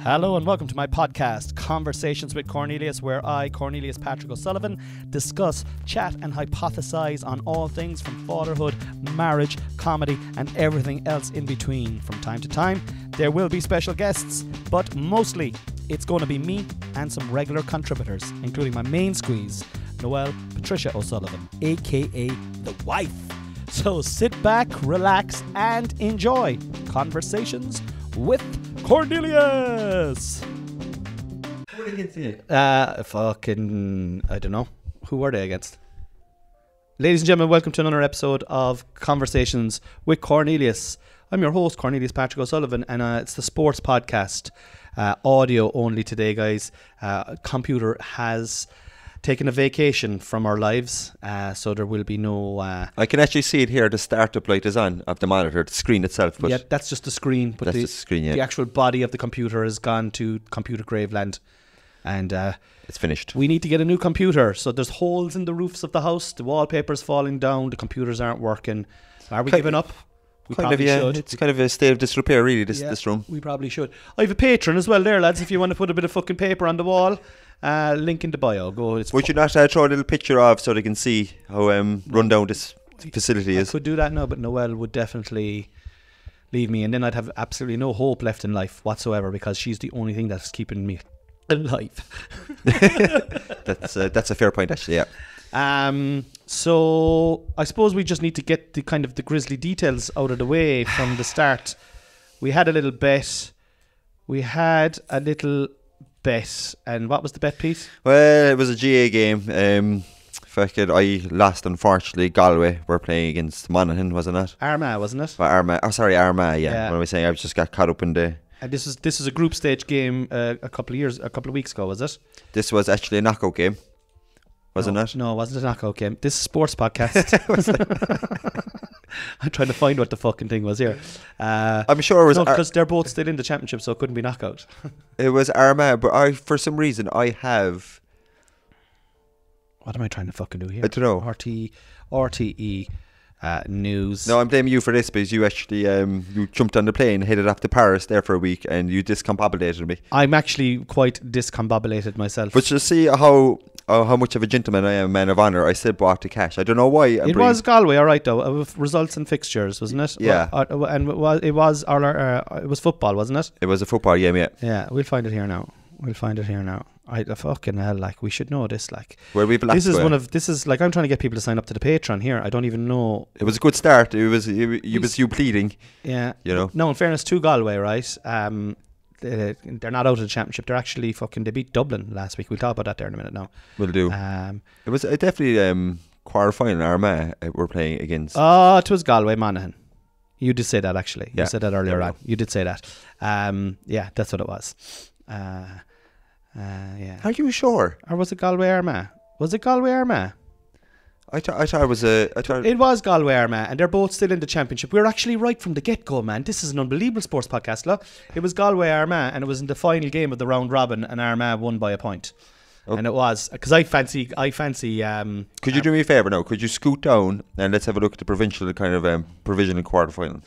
Hello and welcome to my podcast, Conversations with Cornelius, where I, Cornelius Patrick O'Sullivan, discuss, chat, and hypothesize on all things from fatherhood, marriage, comedy, and everything else in between. From time to time, there will be special guests, but mostly it's going to be me and some regular contributors, including my main squeeze, Noelle Patricia O'Sullivan, aka the wife. So sit back, relax, and enjoy Conversations with Cornelius. Who they against? Uh, fucking, I don't know. Who were they against? Ladies and gentlemen, welcome to another episode of Conversations with Cornelius. I'm your host, Cornelius Patrick O'Sullivan, and uh, it's the sports podcast. Uh, audio only today, guys. Uh, computer has taken a vacation from our lives, uh, so there will be no. Uh, I can actually see it here. The startup light is on of the monitor, the screen itself. But yeah, that's just the screen, but that's the, the screen. Yeah, the actual body of the computer has gone to computer graveland, and uh, it's finished. we need to get a new computer. So there's holes in the roofs of the house. The wallpaper's falling down. The computers aren't working. Are we Kind- giving up? We kind of probably yeah. should. It's kind of a state of disrepair, really. This Yeah. this room. We probably should. I have a Patreon as well there, lads. If you want to put a bit of fucking paper on the wall, uh, link in the bio. Go. It's Would you not uh, throw a little picture of so they can see how um, run down this facility I is? I could do that now, but Noelle would definitely leave me, and then I'd have absolutely no hope left in life whatsoever because she's the only thing that's keeping me alive. That's uh, that's a fair point, actually. Yeah. Um, so I suppose we just need to get the kind of the grisly details out of the way from the start. We had a little bet. We had a little bet, and what was the bet, piece? Well, it was a GAA game. Um, fucking, I lost unfortunately. Galway were playing against Monaghan, wasn't it? Armagh, wasn't it? Or Armagh. Oh, sorry, Armagh. Yeah. Yeah. What am I saying? I just got caught up in the. And this is this is a group stage game uh, a couple of years, a couple of weeks ago, was it? This was actually a knockout game, wasn't no, it? No, it wasn't a knockout game. This is sports podcast. I'm trying to find what the fucking thing was here. Uh, I'm sure it was. Ar- because they're both still in the championship, so it couldn't be knockout. It was Armagh, but I, for some reason, I have. What am I trying to fucking do here? I don't know. RT, RTE uh, news. No, I'm blaming you for this because you actually um, you jumped on the plane, headed off to Paris there for a week, and you discombobulated me. I'm actually quite discombobulated myself. But you see how uh, how much of a gentleman I am, a man of honour. I still bought the cash. I don't know why. I'm it was Galway, all right though. uh, results and fixtures, wasn't it? Yeah. Well, uh, and it was it was our, uh, it was football, wasn't it? It was a football game, yeah. Yeah, we'll find it here now. We'll find it here now. I the fucking hell, like we should know this. Like Where we've this is one of this is like I'm trying to get people to sign up to the Patreon here. I don't even know. It was a good start. It was it, it was you pleading, Yeah, you know. No, in fairness to Galway, right? Um, they- they're not out of the championship. They're actually fucking. They beat Dublin last week. We'll talk about that there in a minute now. We'll do. Um, it was uh, definitely um quarter final. Armagh uh, we're playing against. oh, it was Galway Monaghan. You did say that actually. Yeah, You said that earlier on. You did say that. Um, yeah, that's what it was. Uh, uh, yeah. Are you sure? Or was it Galway Armagh? Was it Galway Armagh? I thought I thought it was a. I thought It was Galway Armagh, and they're both still in the championship. We were actually right from the get go, man. This is an unbelievable sports podcast, look. It was Galway Armagh, and it was in the final game of the round robin, and Armagh won by a point. Oh. And it was because I fancy, I fancy. Um, Could you do me a favour now? Could you scoot down and let's have a look at the provincial kind of um, provisional quarterfinals?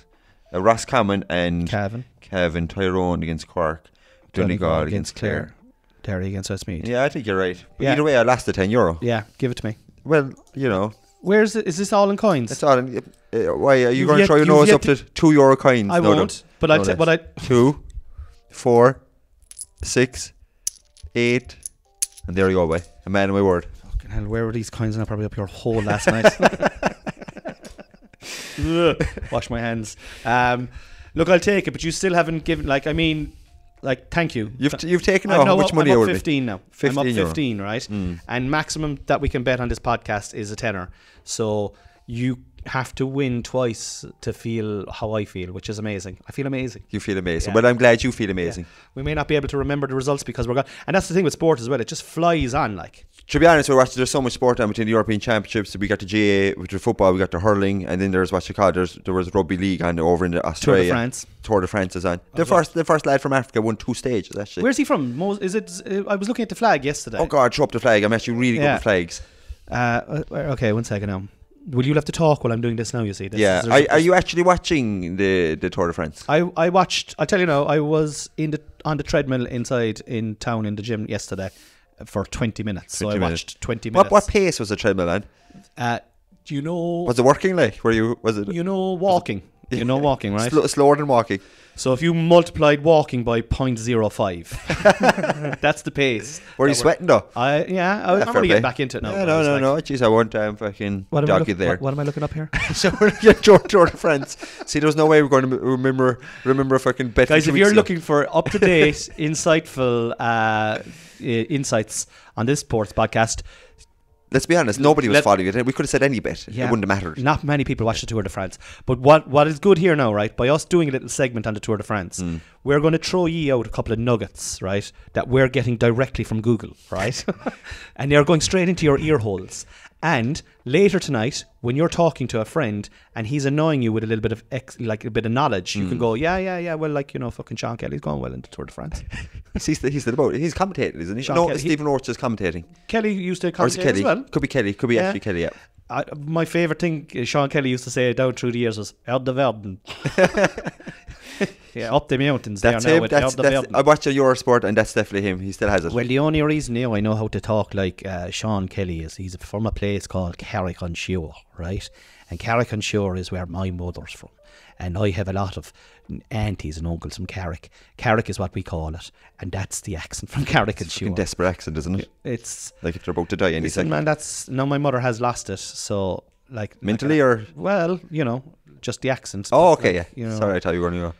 Uh, Roscommon and Kevin, Cavan, Tyrone against Cork, Donegal against Clare. Derry against Westmeath. Yeah. Yeah, I think you're right. But Yeah. either way, I lost the ten euro. Yeah, give it to me. Well, you know, Where's it? Is this all in coins? it's all. In, uh, why are you going to throw your nose up to- two euro coins? I No, no. won't. But I, No t- but I, Two, four, six, eight, and there you go, boy. A man of my word. fucking hell, where were these coins? And I probably up your hole last night. Wash my hands. Um, look, I'll take it, but you still haven't given. Like, I mean, like, thank you. You've you've taken I'm out how much money I'm up owe me? 15 now. I'm 15 up euro. 15, right? Mm. And maximum that we can bet on this podcast is a tenner. So you have to win twice to feel how I feel, which is amazing. I feel amazing. You feel amazing. Yeah. Well, I'm glad you feel amazing. We may not be able to remember the results because we're gone. And that's the thing with sport as well. It just flies on. Like, To be honest, we're. There's so much sport on between the European Championships. We got the GAA, which is football. We got the hurling, and then there's what you call there's there was rugby league on over in the Tour de France. Tour de France is on. The Okay. first, the first lad from Africa won two stages actually. Where's he from? Mo- is it? Uh, I was looking at the flag yesterday. oh God, throw up the flag! I'm actually really good Yeah. with flags. Uh, uh, okay, one second now. Will you have to talk while I'm doing this now? You see, this yeah. is- Are, are you actually watching the the Tour de France? I I watched. I tell you now, I was in the on the treadmill inside in town in the gym yesterday for 20 minutes. so 20 I minutes. watched 20 minutes. What what pace was the treadmill on? Uh, do you know? Was it working like? Were you was it you know walking? You know walking, right? slo- slower than walking? So if you multiplied walking by 0.05, that's the pace. Were you that sweating though? I yeah, I, Yeah, I'm gonna get back into it now. Yeah, but no, no, like- no. Jeez, I won't um, fucking What am, I dog look, you there. what, what am I looking up here? so we're yeah, Tour, Tour de France. See, there's no way we're going to remember remember a fucking bet. from Guys, if you're ago. looking for up to date, insightful uh, i- insights on this sports podcast, let's be honest, nobody was Let- following it. We could have said any bit. Yeah. It wouldn't have mattered. Not many people watch the Tour de France. But what what is good here now, right? By us doing a little segment on the Tour de France, Hmm. we're going to throw ye out a couple of nuggets, right? That we're getting directly from Google, right? and they're going straight into your ear holes. And later tonight, when you're talking to a friend and he's annoying you with a little bit of ex, like a bit of knowledge, you can mm. go, yeah, yeah, yeah. Well, like you know, fucking Sean Kelly's going well in the Tour de France. He's the, he's the boat. He's commentating, isn't he? Sean no, Kelly. He- Stephen Roche is commentating. Kelly used to Or is commentate it Kelly? as well. Could be Kelly. Could be Yeah. actually Kelly. Yeah. I, my favorite thing Sean Kelly used to say down through the years was "Out the Velden." yeah, up the mountains. That's they are now him. That's, that's, I watch Eurosport, and that's definitely him. He still has it. Well, the only reason now I know how to talk like uh, Sean Kelly is he's from a place called Carrick on Suir, right? And Carrick on Suir is where my mother's from. And I have a lot of aunties and uncles from Carrick. Carrick is what we call it. And that's the accent from Carrick and Suir. desperate accent, isn't it? It's, Like if they're about to die any second. man, that's, now my mother has lost it. So, like, Mentally like, or? well, you know, just the accent. Oh, okay, like, yeah. You know, Sorry, I thought you were go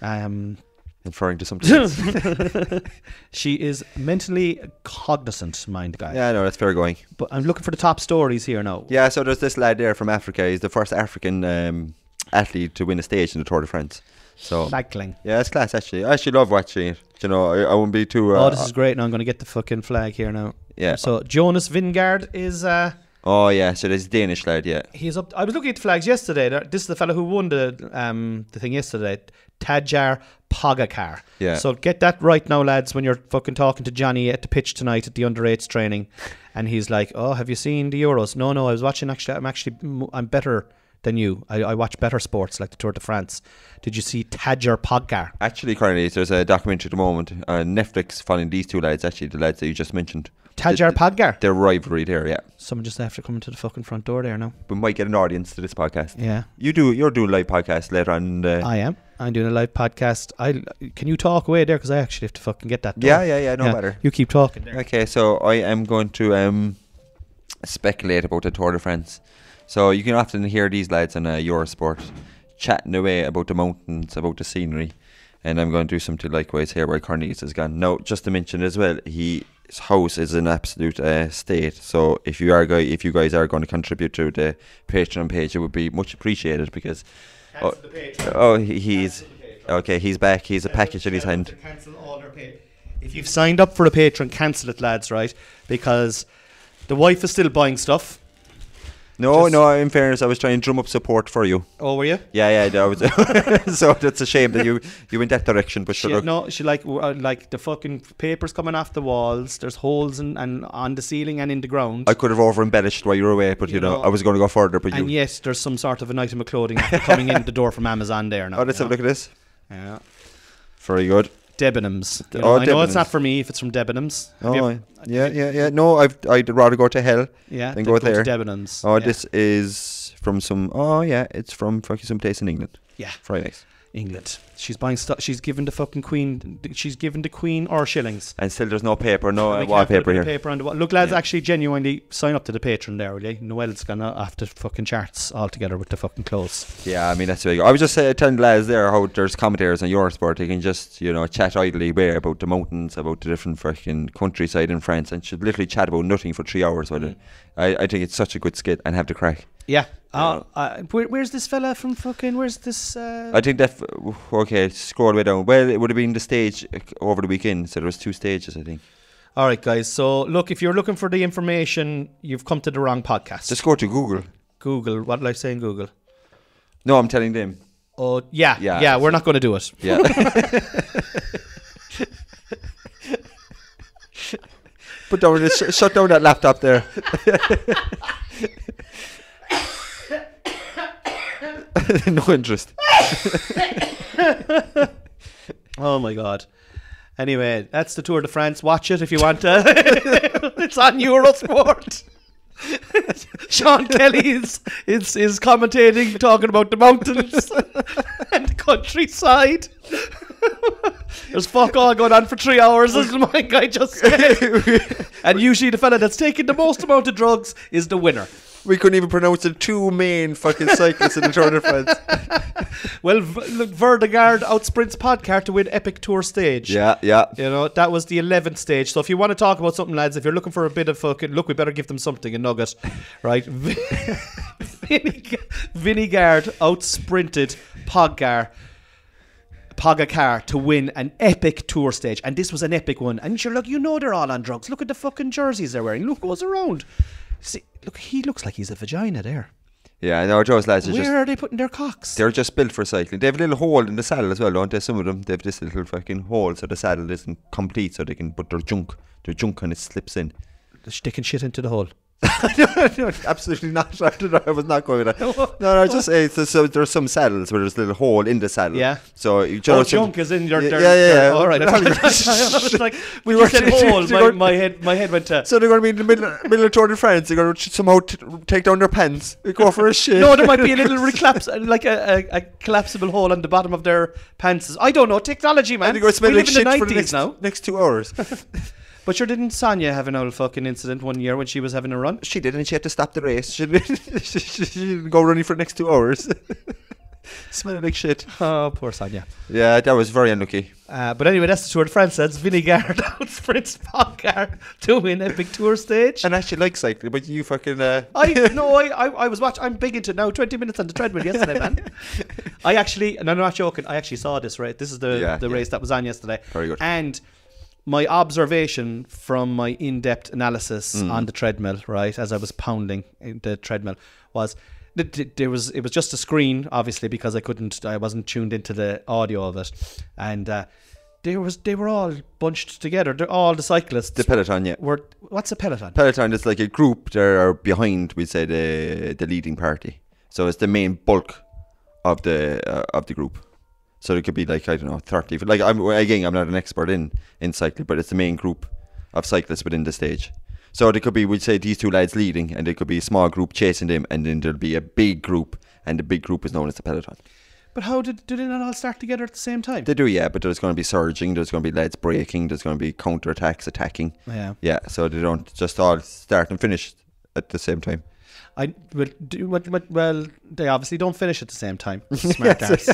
Um, inferring to something. she is mentally cognizant, mind guy. yeah, no, that's fair going. But I'm looking for the top stories here now. Yeah, so there's this lad there from Africa. He's the first African um, athlete to win a stage in the Tour de France. So Cycling. yeah, it's class actually. I actually love watching it. You know, I, I won't be too. Uh, oh, this is great. Now I'm going to get the fucking flag here now. yeah. So Jonas Vingard is uh Oh yeah, so there's Danish lad. Yeah. he's up. I was looking at the flags yesterday. This is the fellow who won the um the thing yesterday. Tadjar Pogakar. Yeah. So get that right now, lads. When you're fucking talking to Johnny at the pitch tonight at the under eights training, and he's like, "Oh, have you seen the Euros?" No, no. I was watching. Actually, I'm actually I'm better than you. I, I watch better sports like the Tour de France. Did you see Tadjar Pogakar? Actually, currently there's a documentary at the moment on Netflix following these two lads. Actually, the lads that you just mentioned. Tadjar The- Pogakar. Their rivalry there. Yeah. Someone just after coming to the fucking front door there now. We might get an audience to this podcast. Yeah. You do. You're doing live podcast later on. Uh, I am. I'm doing a live podcast. I can you talk away there because I actually have to fucking get that. Done. yeah, yeah, yeah. No matter. You keep talking there. Okay, so I am going to um, speculate about the Tour de France. So you can often hear these lads on uh, Eurosport chatting away about the mountains, about the scenery, and I'm going to do something likewise here where Cornelius has gone. Now, just to mention as well, he his house is in absolute uh, state. So if you are guy, if you guys are going to contribute to the Patreon page, it would be much appreciated because oh, oh he's okay. He's back. He's a package in his hand. Cancel all their pay. If you've signed up for a Patreon, cancel it, lads. Right? Because the wife is still buying stuff. No, Just- no. In fairness, I was trying to drum up support for you. Oh, were you? Yeah, yeah, that was so that's a shame that you you went that direction. But She, sure, no, she like w- uh, like the fucking papers coming off the walls. There's holes in, and on the ceiling and in the ground. I could have over embellished while you were away, but you, You know, know, I was going to go further. But and you, yes, there's some sort of an item of clothing after coming in the door from Amazon there now. oh, let's have a look at this. Yeah. Very good. Debenhams. Oh, you Oh, know, I know it's not for me if it's from Debenhams. Have Oh, you ever- yeah, yeah, yeah. No, I've, I'd rather go to hell. yeah. they go to there. Debenhams. Oh, yeah. this is from some. Oh, yeah, it's from fucking some place in England. Yeah. Fridays. England. She's buying stuff. She's given the fucking queen. She's given the queen or shillings. And still, there's no paper, no uh, wallpaper put a bit here. Paper on the wall. Look, lads, Yeah. actually, genuinely sign up to the Patreon there, you? Noelle's gonna have to fucking charts all together with the fucking clothes. Yeah, I mean that's big. I was just uh, telling the lads there how there's commentators on Eurosport. They can just you know chat idly away about the mountains, about the different fucking countryside in France, and should literally chat about nothing for three hours with it. I, I think it's such a good skit and have the crack. Yeah. Uh, uh, where, where's this fella from? Fucking. Where's this? Uh, I think that f- okay. Scroll way down. Well, it would have been the stage uh, over the weekend, so there was two stages. I think. all right, guys. So look, if you're looking for the information, you've come to the wrong podcast. Just go to Google. Google. What did I say in Google? No, I'm telling them. Oh yeah, Yeah, yeah. we're not going to do it. Yeah. Put down, sh- shut down that laptop there. no interest. Oh my god. Anyway, that's the Tour de France. Watch it if you want to. Uh, it's on Eurosport. Sean Kelly is, is is commentating, talking about the mountains and the countryside. There's fuck all going on for three hours, as my guy just said. and usually the fella that's taking the most amount of drugs is the winner. We couldn't even pronounce the two main fucking cyclists in the Tour de France. Well, v- look, Verdegard outsprints Podcar to win Epic Tour stage. Yeah, yeah. You know, that was the 11th stage. So if you want to talk about something, lads, if you're looking for a bit of fucking, look, we better give them something, a nugget, right? Vinny, Vinny Gard outsprinted Poggar. Pogacar to win an epic tour stage, and this was an epic one. And sure, look, you know they're all on drugs. Look at the fucking jerseys they're wearing. Look who's around. See, look, he looks like he's a vagina there. Yeah, I know Joe's lads are just. Where just are they putting their cocks? they're just built for cycling. They have a little hole in the saddle as well, don't they? Some of them they have this little fucking hole so the saddle isn't complete so they can put their junk their junk kind of slips in. They sticking shit into the hole. No, absolutely not. I, don't know, I was not going with that. No, no, just say so, so there's some saddles where there's a little hole in the saddle. Yeah. So you Oh, know, some- junk is in your. Yeah, their- yeah, yeah, yeah. All right. No, I you're- was like, We we were- said hole. My, my head, my head went to. So they're going to be in the middle, middle of Tour de France. They're going to somehow t- take down their pants, They go for a shit. No, there might be a little reclaps, like a, a, a collapsible hole on the bottom of their pants. I don't know technology, man. and they go smell we like shit the for the next, now. next two hours. But sure, didn't Sonia have an old fucking incident one year when she was having a run? she did, and she had to stop the race. She, didn't- she, she, didn't go running for the next two hours. Smelling like shit. Oh, poor Sonia. Yeah, that was very unlucky. Uh, but anyway, that's the Tour de France. That's Vinny Gard outsprints Pogacar to win epic tour stage. And I actually like cycling, but you fucking. Uh, I no, I, I I was watching. I'm big into now. Twenty minutes on the treadmill yesterday, man. I actually, and I'm not joking. I actually saw this. Right, this is the Yeah, the yeah. race that was on yesterday. Very good. And my observation from my in-depth analysis Mm. on the treadmill, right, as I was pounding the treadmill, was that there was it was just a screen, obviously, because I couldn't, I wasn't tuned into the audio of it, and. uh there was they were all bunched together. They're all the cyclists. the peloton, yeah. were what's a peloton? Peloton is like a group that are behind, we say, the the leading party. So it's the main bulk of the uh, of the group. So it could be like I don't know, thirty. Like I'm again, I'm not an expert in in cycling, but it's the main group of cyclists within the stage. So it could be, we'd say, these two lads leading, and there could be a small group chasing them, and then there'll be a big group, and the big group is known as the peloton. But how did did they not all start together at the same time? They do, yeah, but there's going to be surging, there's going to be lads breaking, there's going to be counter attacks, attacking. yeah. Yeah, so they don't just all start and finish at the same time. I well, do, what, what, well, they obviously don't finish at the same time. Smart Yes.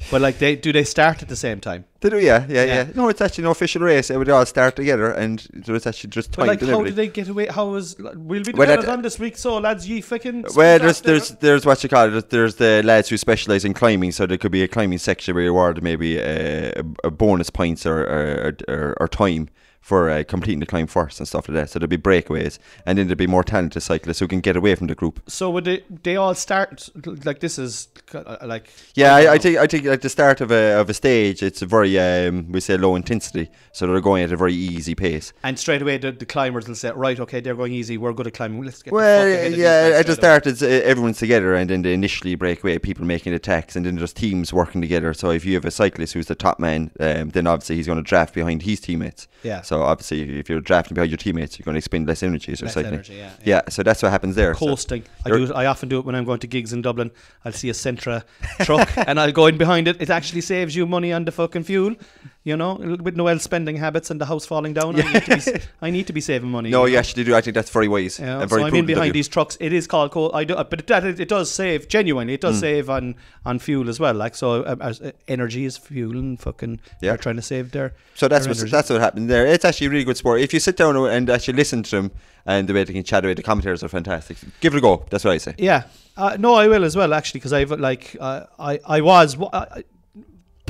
Arse. But like, they do they start at the same time? They do, yeah, yeah, Yeah. yeah, No, it's actually no official race. It would all start together, and so it's actually just But timed like, and how everything. did they get away? How was we'll be Well, that- together on this week? So lads, ye fucking. Well, squeeze there's there. there's there's what you call it. There's the lads who specialise in climbing, so there could be a climbing section where you award maybe a, a, a bonus points or or, or, or time for uh, completing the climb first and stuff like that. So there'll be breakaways, and then there'll be more talented cyclists who can get away from the group. So would they? They all start like this is uh, like. Yeah, don't I, I think I think at the start of a of a stage, it's a very um, we say low intensity, so they're going at a very easy pace. And straight away, the, the climbers will say, "Right, okay, they're going easy. We're good at climbing. Let's get." the Well, yeah, at the straight away." start, it's uh, everyone's together, and then they initially break away, people making attacks, and then there's teams working together. So if you have a cyclist who's the top man, um, then obviously he's going to draft behind his teammates. Yeah. So obviously, if you're drafting behind your teammates, you're going to expend less energy. So Less cycling. energy, yeah, yeah. So that's what happens there. So- coasting. I do. it- I often do it when I'm going to gigs in Dublin. I'll see a Centra truck and I'll go in behind it. It actually saves you money on the fucking fuel. You know, with Noelle spending habits and the house falling down. I, need to be, I need to be saving money. no, you know. actually do. I think that's very wise Yeah, and so I'm in behind these trucks. It is called co- I do, uh, but that it does save genuinely. It does Mm. save on on fuel as well. Like so, um, as, uh, energy is fuel and fucking Yeah. they're trying to save their. So that's their what that's what happened there. It's actually a really good sport. If you sit down and actually listen to them and the way they can chat away, the commentators are fantastic. Give it a go. That's what I say. Yeah, uh, no, I will as well actually because I've like uh, I I was. wa- I,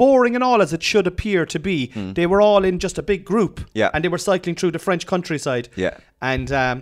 Boring and all as it should appear to be, they were all in just a big group. Yeah. and they were cycling through the French countryside, Yeah. and um,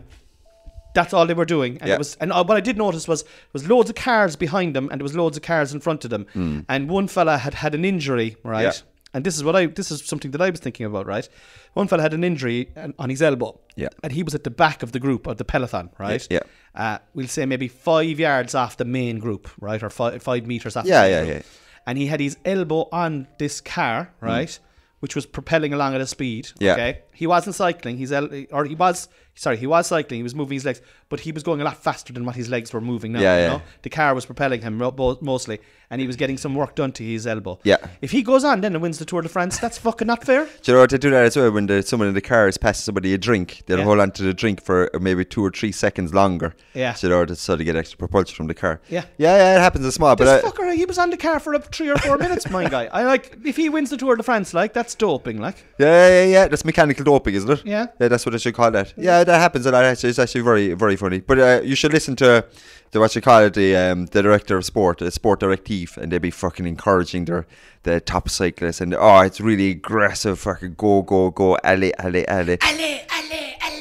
that's all they were doing. And Yeah. it was, and uh, what I did notice was was loads of cars behind them, and there was loads of cars in front of them, Hmm. and one fella had had an injury, right? and this is what I this is something that I was thinking about. Right, one fella had an injury on his elbow. Yeah. and he was at the back of the group of the peloton. Right. Yeah. Uh, we'll say maybe five yards off the main group. Right, or five five meters off. Yeah, the main yeah, group. yeah. And he had his elbow on this car. Right. Which was propelling along at a speed. Mm. Yeah. Okay. He wasn't cycling. He's el- or he was sorry. He was cycling. He was moving his legs, but he was going a lot faster than what his legs were moving now. Yeah, you yeah. know? The car was propelling him mostly, and he was getting some work done to his elbow. Yeah. If he goes on then and wins the Tour de France, that's fucking not fair. Do you know what they do that as well? When the, someone in the car is passing somebody a drink, they'll Yeah. hold on to the drink for maybe two or three seconds longer. Yeah. So, they so they get extra propulsion from the car. Yeah. Yeah, yeah, it happens a small, but This I, fucker, he was on the car for up three or four minutes, my guy. I like if he wins the Tour de France, like that's doping, like. yeah, yeah, yeah. That's mechanical doping, isn't it? Yeah. Yeah, that's what I should call that. Yeah, that happens a lot. Actually, it's actually very, very funny. But uh, you should listen to the what you call it, the um, the director of sport, the sport directive, and they be fucking encouraging their the top cyclists, and oh, it's really aggressive. Fucking go, go, go, alley, alley, alley.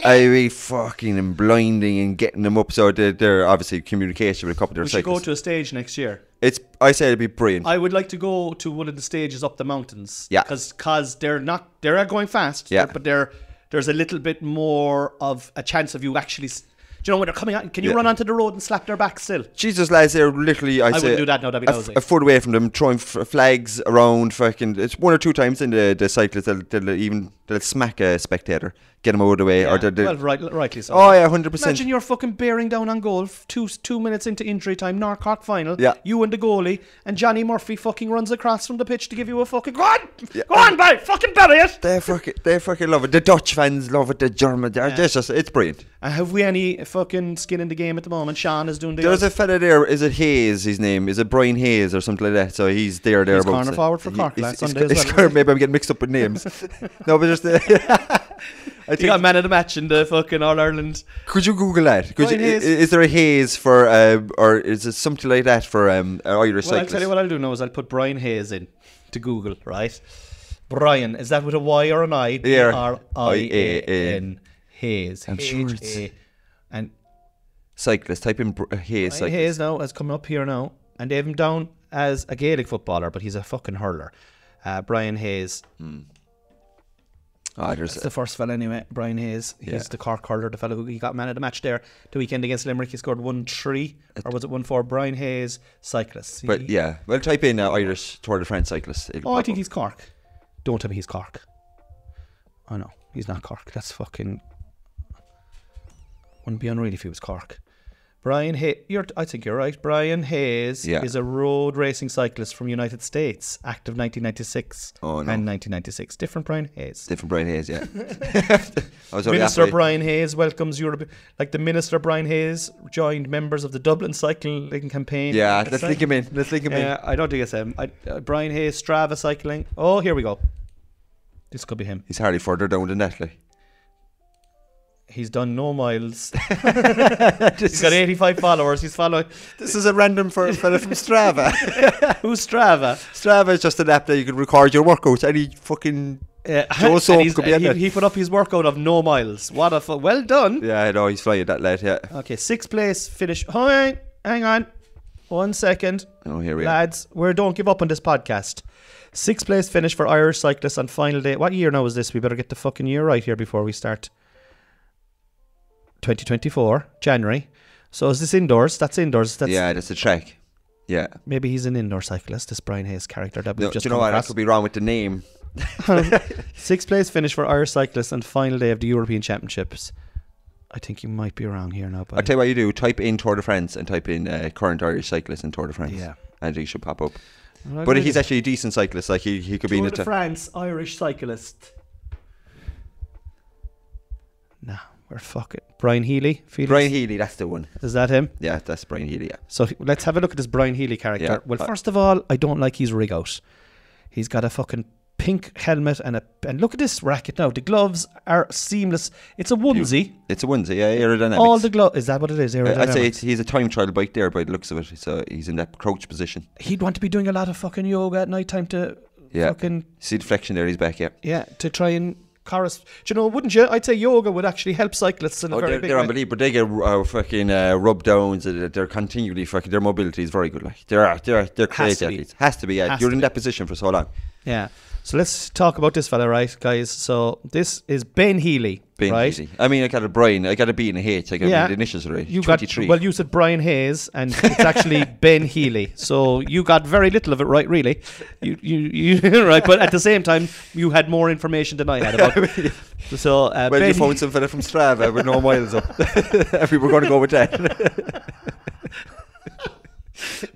I be fucking and blinding and getting them up. So they're, they're obviously communication with a couple of their We should go to a stage next year. it's I say it'd be brilliant. I would like to go to one of the stages up the mountains. Yeah. Because they're not they're not going fast. Yeah. But they're there's a little bit more of a chance of you actually. You know when they're coming out? Can you Yeah. run onto the road and slap their back still? Jesus, lads, they're literally. I, I say, wouldn't do that, no, that'd be a, foot away from them, throwing f- flags around. Fucking, it's one or two times in the the cyclists they'll, they'll even they'll smack a spectator, get him out of the way, or they'll, they'll well, right, rightly so. oh yeah, hundred percent. Imagine you're fucking bearing down on goal, two two minutes into injury time, Norcock final. Yeah. You and the goalie, and Johnny Murphy fucking runs across from the pitch to give you a fucking go on, go on, boy, fucking bury it. They fucking, they fucking love it. The Dutch fans love it. The German, it's just, it's brilliant. And have we any fucking skin in the game at the moment? Sean is doing the. There's a fella there. Is it Hayes? His name is it Brian Hayes or something like that? So he's there. There. He's corner forward for Cork last Sunday well, maybe I'm getting mixed up with names. no, but just the. I think got man of the match in the fucking All Ireland. Could you Google that? Could you, Brian i- Hayes. is there a Hayes for, um, or is it something like that for um, Irish Well, I'll tell you what I'll do now is I'll put Brian Hayes in to Google, right? Brian, is that with a Y or an I? Yeah. R I A N Hayes. I'm sure it's- And cyclist. Type in uh, haze. Cyclist. Hayes now has come up here now, and they have him down as a Gaelic footballer, but he's a fucking hurler. Uh, Brian Hayes. Ah, there's That's the first fella anyway. Brian Hayes. He's Yeah. the Cork hurler, the fellow who he got man of the match there the weekend against Limerick. He scored one three, or was it one four? Brian Hayes, cyclist. but He- yeah. Well, type in uh, Irish Tour de France cyclist. It'll Oh, I think up. he's Cork. Don't tell me he's Cork. Oh no, he's not Cork. That's fucking. Wouldn't be unreal if he was Cork. Brian Hayes, you're, I think you're right. Brian Hayes Yeah. is a road racing cyclist from United States, active 1996 Oh, no. and 1996. Different Brian Hayes. different Brian Hayes. Yeah. I was only Minister halfway- Brian Hayes welcomes Europe. Like the Minister Brian Hayes joined members of the Dublin cycling campaign. Yeah, let's right. link him in. Let's link him in. Uh, I don't think it's him. I, uh, Brian Hayes, Strava cycling. Oh, here we go. This could be him. He's hardly further down than that. Like. He's done no miles. He's got 85 followers. He's following. This is a random for fella from Strava. Who's Strava? Strava is just an app that you can record your workouts. Any fucking Uh, Joe Soap could be on he, he put up his workout of no miles. What a fu- well done. yeah, I know he's flying that lad. Yeah. Okay, sixth place finish. Hold on, hang on, one second, Oh, here we are. lads. We don't give up on this podcast. Sixth place finish for Irish cyclists on final day. What year now is this? We better get the fucking year right here before we start. 2024 January. So is this indoors? That's indoors. That's yeah, that's a track. Yeah. maybe he's an indoor cyclist. This Brian Hayes character that we've No, do just you know come what? I across. could be wrong with the name. Sixth place finish for Irish cyclists on final day of the European Championships. I think you might be wrong here now, I'll tell you what you do. Type in Tour de France and type in uh, current Irish cyclist in Tour de France. yeah. And he should pop up. Well, But he's actually a decent cyclist. Like he, he could be in Tour de France Irish cyclist. Nah, we're fucking Brian Healy. Felix? Brian Healy. That's the one. Is that him? Yeah, that's Brian Healy. Yeah. So let's have a look at this Brian Healy character. Yeah. Well, first of all, I don't like his rig out. He's got a fucking pink helmet and a and look at this racket now. The gloves are seamless. It's a onesie. It's a onesie. Yeah, aerodynamics. All the gloves. Is that what it is? Uh, I'd say it's, he's a time trial bike there by the looks of it. So he's in that crouch position. He'd want to be doing a lot of fucking yoga at night time to Yeah. fucking See the flexion there. He's back. Yeah. yeah to try and chorus. Do you know? Wouldn't you? I'd say yoga would actually help cyclists in a Oh, very they're, big they're way. unbelievable. They get uh, fucking uh, rub downs. uh, They're continually fucking. Their mobility is very good. Like they're they're they're Has crazy to be. athletes. Has to be. Yeah, Has you're in be. that position for so long. Yeah. So let's talk about this fella, right, guys? So this is Ben Healy, Ben right? I mean, I got a Brian. I got a B and a H. I got Yeah. the initials right. You got 23. well. You said Brian Hayes, and it's actually Ben Healy. So you got very little of it right, really. You, you, you right, but at the same time, you had more information than I had about. it. So uh, well, Ben you found some fella from Strava with no miles up. we were going to go with that.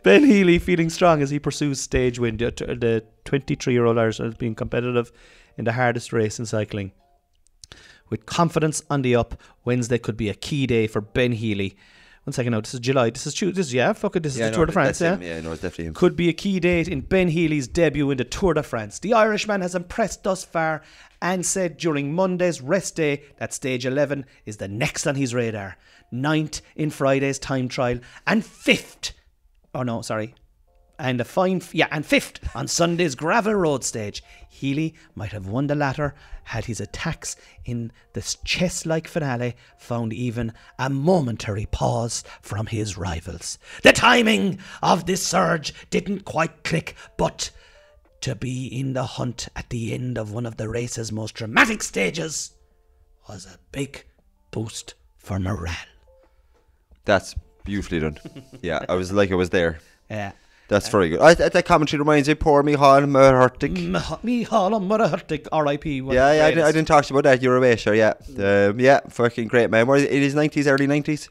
Ben Healy feeling strong as he pursues stage win. The, the 23-year-old Irish is being competitive in the hardest race in cycling. With confidence on the up, Wednesday could be a key day for Ben Healy. One second now, this is July. This is Ju- this is yeah, fuck it, this is the Tour de France, yeah. Him. Yeah, no, it's definitely him. Could be a key date in Ben Healy's debut in the Tour de France. The Irishman has impressed thus far and said during Monday's rest day that stage 11 is the next on his radar. Ninth in Friday's time trial and fifth oh no, sorry. And a fine, f- yeah, and fifth on Sunday's gravel road stage. Healy might have won the latter had his attacks in this chess like finale found even a momentary pause from his rivals. The timing of this surge didn't quite click, but to be in the hunt at the end of one of the race's most dramatic stages was a big boost for morale. That's beautifully done. yeah, I was like I was there. Yeah. That's very good. I, that commentary reminds me of poor Mícheál Muircheartaigh. Mícheál Muircheartaigh, R.I.P. Yeah, yeah, I, didn't, I didn't talk to you about that. You're away, sure, yeah. Um, yeah, fucking great, man. What is it, his 90s, early 90s?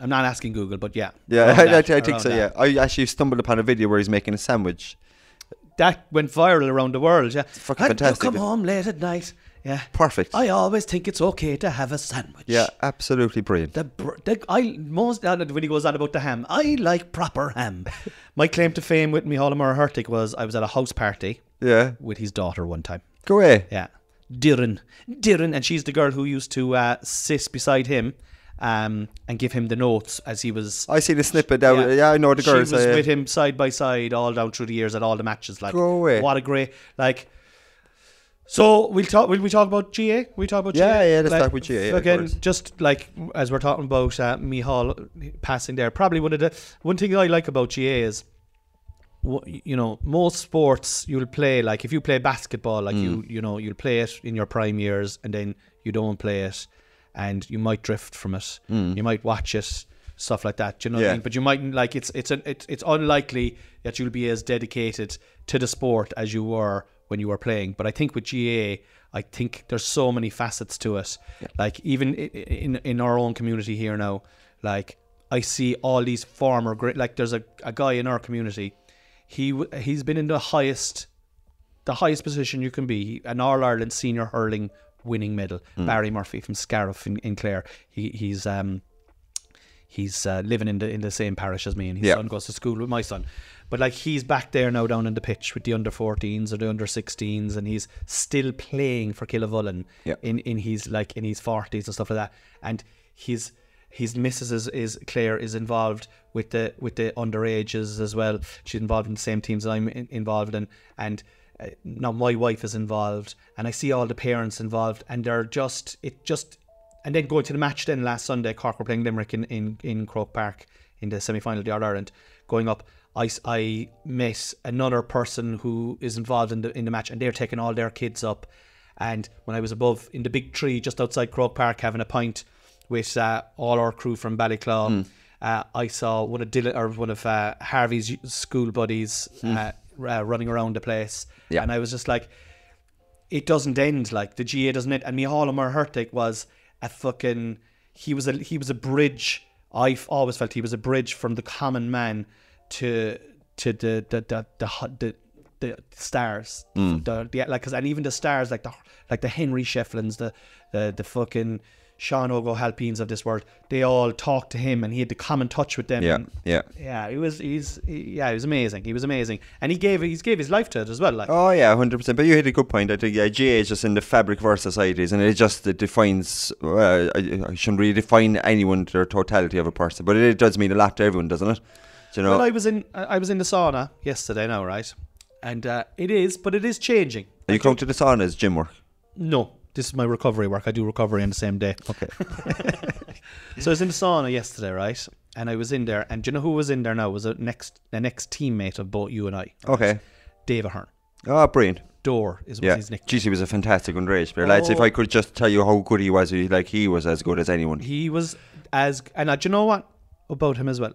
I'm not asking Google, but yeah. Yeah, I, I, that, I think so, that. yeah. I actually stumbled upon a video where he's making a sandwich. That went viral around the world, yeah. fucking I fantastic. come home late at night, yeah. Perfect. I always think it's okay to have a sandwich. yeah, absolutely brilliant. The, br- the I most when he goes on about the ham, I like proper ham. My claim to fame with Mícheál Muircheartaigh was I was at a house party Yeah. with his daughter one time. Go away. Yeah. Dirren. Dirren. And she's the girl who used to uh, sit beside him um, and give him the notes as he was. I see the snippet. Now. Yeah. I know the girls. She was uh, with him side by side all down through the years at all the matches. Like, Go away. what a great. Like, so we'll talk. Will we talk about GAA? We talk about Yeah, GAA? yeah, let's Like, talk about GAA, Again, just like as we're talking about uh, Mícheál passing there, probably one of the one thing I like about GAA is you know most sports you'll play like if you play basketball like you Mm. you know you'll play it in your prime years and then you don't play it and you might drift from it you might watch it stuff like that you know what I Mm. Mean but you mightn't like it's it's an, it's it's unlikely that you'll be as dedicated to the sport as you were when you were playing. But I think with GAA I think there's so many facets to it. Like even in in our own community here now like I see all these former great like there's a, a guy in our community. He he's been in the highest the highest position you can be an All Ireland senior hurling winning medal. Barry Murphy from Scariff in, in Clare. He he's um he's uh, living in the in the same parish as me and his Yeah. son goes to school with my son but like he's back there now down in the pitch with the under 14s or the under 16s and he's still playing for Killavullen Yeah. in in his like in his 40s and stuff like that and his his missus is, is Claire is involved with the with the underages as well. She's involved in the same teams that I'm in, involved in, and uh, now my wife is involved, and I see all the parents involved, and they're just it just, and then going to the match then last Sunday, Cork were playing Limerick in in, in Croke Park in the semi final of the All Ireland, going up. I, I met another person who is involved in the in the match, and they're taking all their kids up. And when I was above in the big tree just outside Croke Park having a pint with uh, all our crew from Ballyclough, uh, I saw one of Dylan or one of uh, Harvey's school buddies uh, uh, running around the place, Yeah. and I was just like, it doesn't end like the GAA doesn't end. And Mícheál Muircheartaigh was a fucking he was a he was a bridge. I've always felt he was a bridge from the common man to to the the the the, the, the stars, hmm. the, the like, cause, and even the stars like the like the Henry Shefflins, the the the fucking Sean O'Halpines of this world, they all talked to him, and he had the common touch with them. Yeah, and yeah. yeah, he was he's he, yeah, he was amazing. He was amazing, and he gave he's gave his life to it as well. Like Oh yeah, hundred percent. But you hit a good point. I think yeah, GAA is just in the fabric of our societies, and it just it defines. Uh, I, I shouldn't really define anyone to their totality of a person, but it, does mean a lot to everyone, doesn't it? Do you know? Well, I was in I was in the sauna yesterday now, right? And uh, it is, but it is changing. Are you come to the sauna as gym work? No, this is my recovery work. I do recovery on the same day. Okay. So I was in the sauna yesterday, right? And I was in there, and do you know who was in there now? Was a next an ex teammate of both you and I, okay. Dave Ahern. Oh, brilliant. Door is what Yeah. his nickname. Geez, he was a fantastic underage player. Lads, if Oh. I could just tell you how good he was, he- like he was as good as anyone. He was as and uh, do you know what about him as well?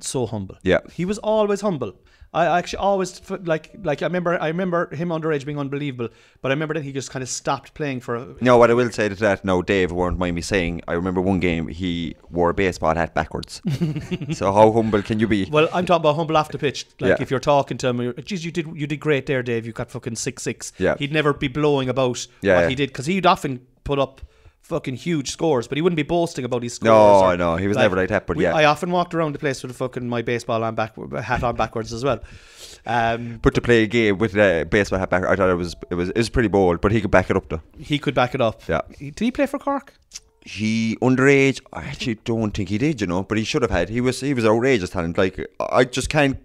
So humble. Yeah. He was always humble. I actually always like like I remember I remember him underage being unbelievable, but I remember that he just kind of stopped playing for. A, No, what I will say to that, no, Dave won't mind me saying, I remember one game he wore a baseball hat backwards. so how humble can you be? well, I'm talking about humble off the pitch. Like Yeah. if you're talking to him, you're, geez, you did you did great there, Dave. You got fucking six six. Yeah. He'd never be blowing about Yeah, what yeah. he did because he'd often put up fucking huge scores, but he wouldn't be boasting about his scores. No, or- no, he was never like that, but we- yeah. I often walked around the place with a fucking my baseball on back hat on backwards as well. Um, But to play a game with a baseball hat back, I thought it was it was it was pretty bold, but he could back it up though. he could back it up. Yeah. He- Did he play for Cork? He underage, I actually don't think he did, you know, but he should have had. He was he was outrageous talent. Like I just can't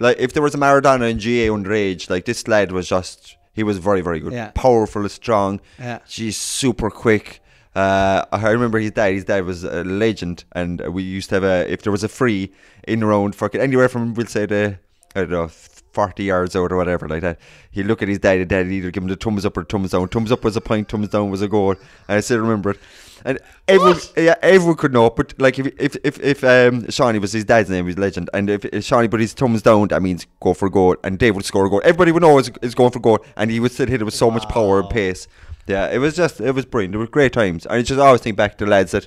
like if there was a Maradona in GAA underage, like this lad was just he was very very good, Yeah. powerful, strong. Yeah. She's super quick. Uh, I remember his dad. His dad was a legend, and we used to have a. If there was a free in around fucking anywhere from we'll say the I don't know forty yards out or whatever like that, he'd look at his dad. And dad would either give him the thumbs up or thumbs down. Thumbs up was a point. Thumbs down was a goal. And I still remember it. And everyone, yeah, everyone could know. But like if if if, if um, Shawnee was his dad's name, he's legend. And if, if Shawnee put his thumbs down, that means go for goal. And Dave would score a goal. Everybody would know is is going for goal, and he would still hit it with so much power and pace. Yeah, it was just it was brilliant. It was great times. I just always think back to lads that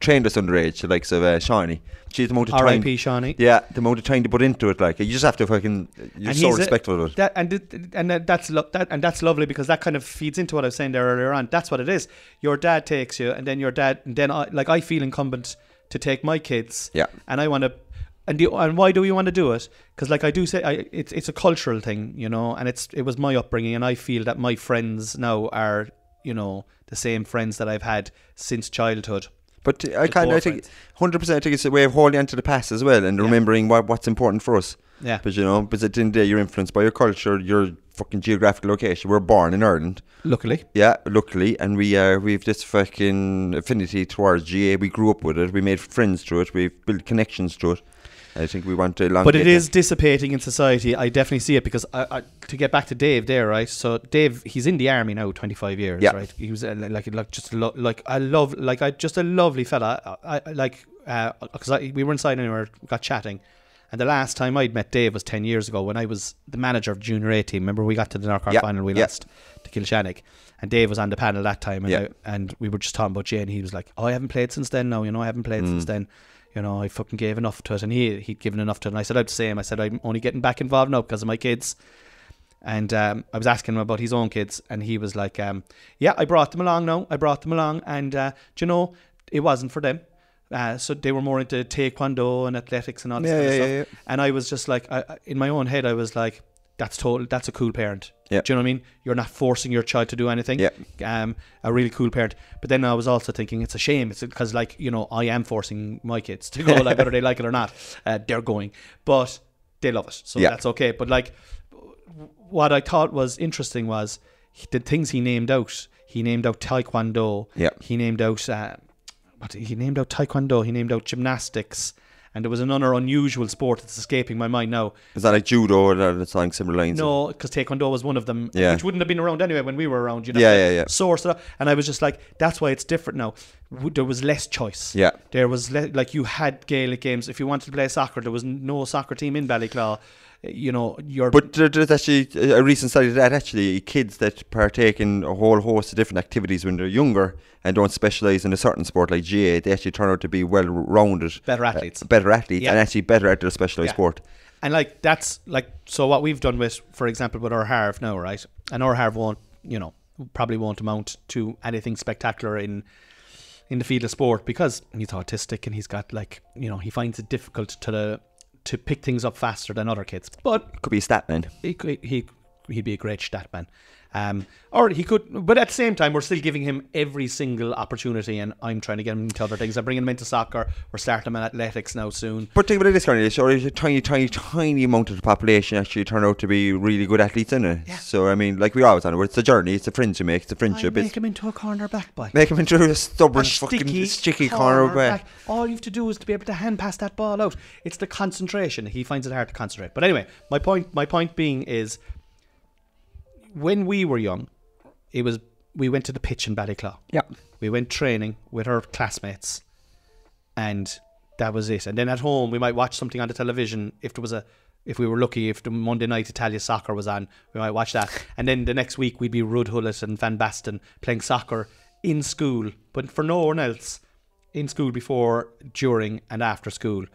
trained us underage, the likes of uh, Shawnee. Geez, the amount of time. R.I.P. Shawnee. Yeah, the amount of time to put into it, like you just have to fucking. You're And so he's a- respectful of it. That and it- and that- that's lo- that and that's lovely because that kind of feeds into what I was saying there earlier on. That's what it is. Your dad takes you, and then your dad, and then I, like I feel incumbent to take my kids. Yeah. And I want to. And, the, and why do we want to do it? Because like I do say, I, it's it's a cultural thing, you know, and it's it was my upbringing, and I feel that my friends now are, you know, the same friends that I've had since childhood. But I kind core I think hundred percent. I think it's a way of holding on to the past as well and Yeah. remembering what what's important for us. Yeah. But you know, because at the end of the day, you're influenced by your culture, your fucking geographical location. We're born in Ireland. Luckily, Yeah, luckily, and we uh, we've this fucking affinity towards GAA. We grew up with it. We made friends through it. We've built connections through it. I think we want to elongate. But it is that. is dissipating in society. I definitely see it because I, I, to get back to Dave there, right? So Dave, he's in the army now, twenty five years, Yeah. right? He was uh, like like just lo- like I love like I just a lovely fella. I, I like because I we were inside and we were got chatting. And the last time I'd met Dave was 10 years ago when I was the manager of Junior A team. Remember, we got to the Knockouts Yeah, final, we yeah. lost to Kilshannig. And Dave was on the panel that time. And, Yeah. I, and we were just talking about Jay. And he was like, Oh, I haven't played since then. No, you know, I haven't played Mm. since then you know, I fucking gave enough to it, and he he'd given enough to it. And I said, I'd the same. I said, I'm only getting back involved now because of my kids. And um, I was asking him about his own kids, and he was like, um, "Yeah, I brought them along. now. I brought them along, and uh, do you know, it wasn't for them. Uh, so they were more into taekwondo and athletics and all this Yeah, kind of yeah, stuff. yeah, yeah. And I was just like, I- in my own head, I was like, that's total. That's a cool parent. Yeah. Do you know what I mean? You're not forcing your child to do anything. Yeah. Um, a really cool parent. But then I was also thinking it's a shame. It's because like you know I am forcing my kids to go, like whether they like it or not, uh, they're going, but they love it, so Yeah. that's okay. But like, what I thought was interesting was he- the things he named out. He named out taekwondo. Yeah. He named out uh, what he named out taekwondo. He named out gymnastics. And there was another unusual sport that's escaping my mind now. Is that like judo or that- along similar lines? No, because Taekwondo was one of them, Yeah. which wouldn't have been around anyway when we were around. You'd have Yeah, yeah, yeah. Source. And I was just like, that's why it's different now. There was less choice. Yeah. There was le- like you had Gaelic games. If you wanted to play soccer, there was no soccer team in Ballyclough. You know, your But there- there's actually a recent study that actually kids that partake in a whole host of different activities when they're younger and don't specialise in a certain sport like GAA, they actually turn out to be well rounded, better uh, athletes. better athletes, Yeah. and actually better at their specialised Yeah. sport. And like that's like so what we've done with, for example, with our Harv now, right? And our Harv won't, you know, probably won't amount to anything spectacular in in the field of sport because he's autistic and he's got like you know he finds it difficult to to pick things up faster than other kids. But Could be a stat man. he could- he he'd be a great stat man. Um, or he could, but at the same time, we're still giving him every single opportunity, and I'm trying to get him into other things. I'm bringing him into soccer. We're starting him in athletics now soon. But think about it this kind of so there's a tiny, tiny, tiny amount of the population actually turn out to be really good athletes in it. Yeah. So I mean, like we always know, it's a journey, it's a friends you make, it's a I friendship. make It's him into a cornerback boy. make him into a stubborn, a fucking sticky, sticky corner back. All you have to do is to be able to hand pass that ball out. It's the concentration. He finds it hard to concentrate. But anyway, my point my point being is when we were young, it was we went to the pitch in Ballyclough. Yeah. We went training with our classmates, and that was it. And then at home, we might watch something on the television if there was a. If we were lucky, if the Monday night Italia soccer was on, we might watch that. And then the next week we'd be Ruud Gullit and Van Basten playing soccer in school, but for no one else in school before, during, and after school,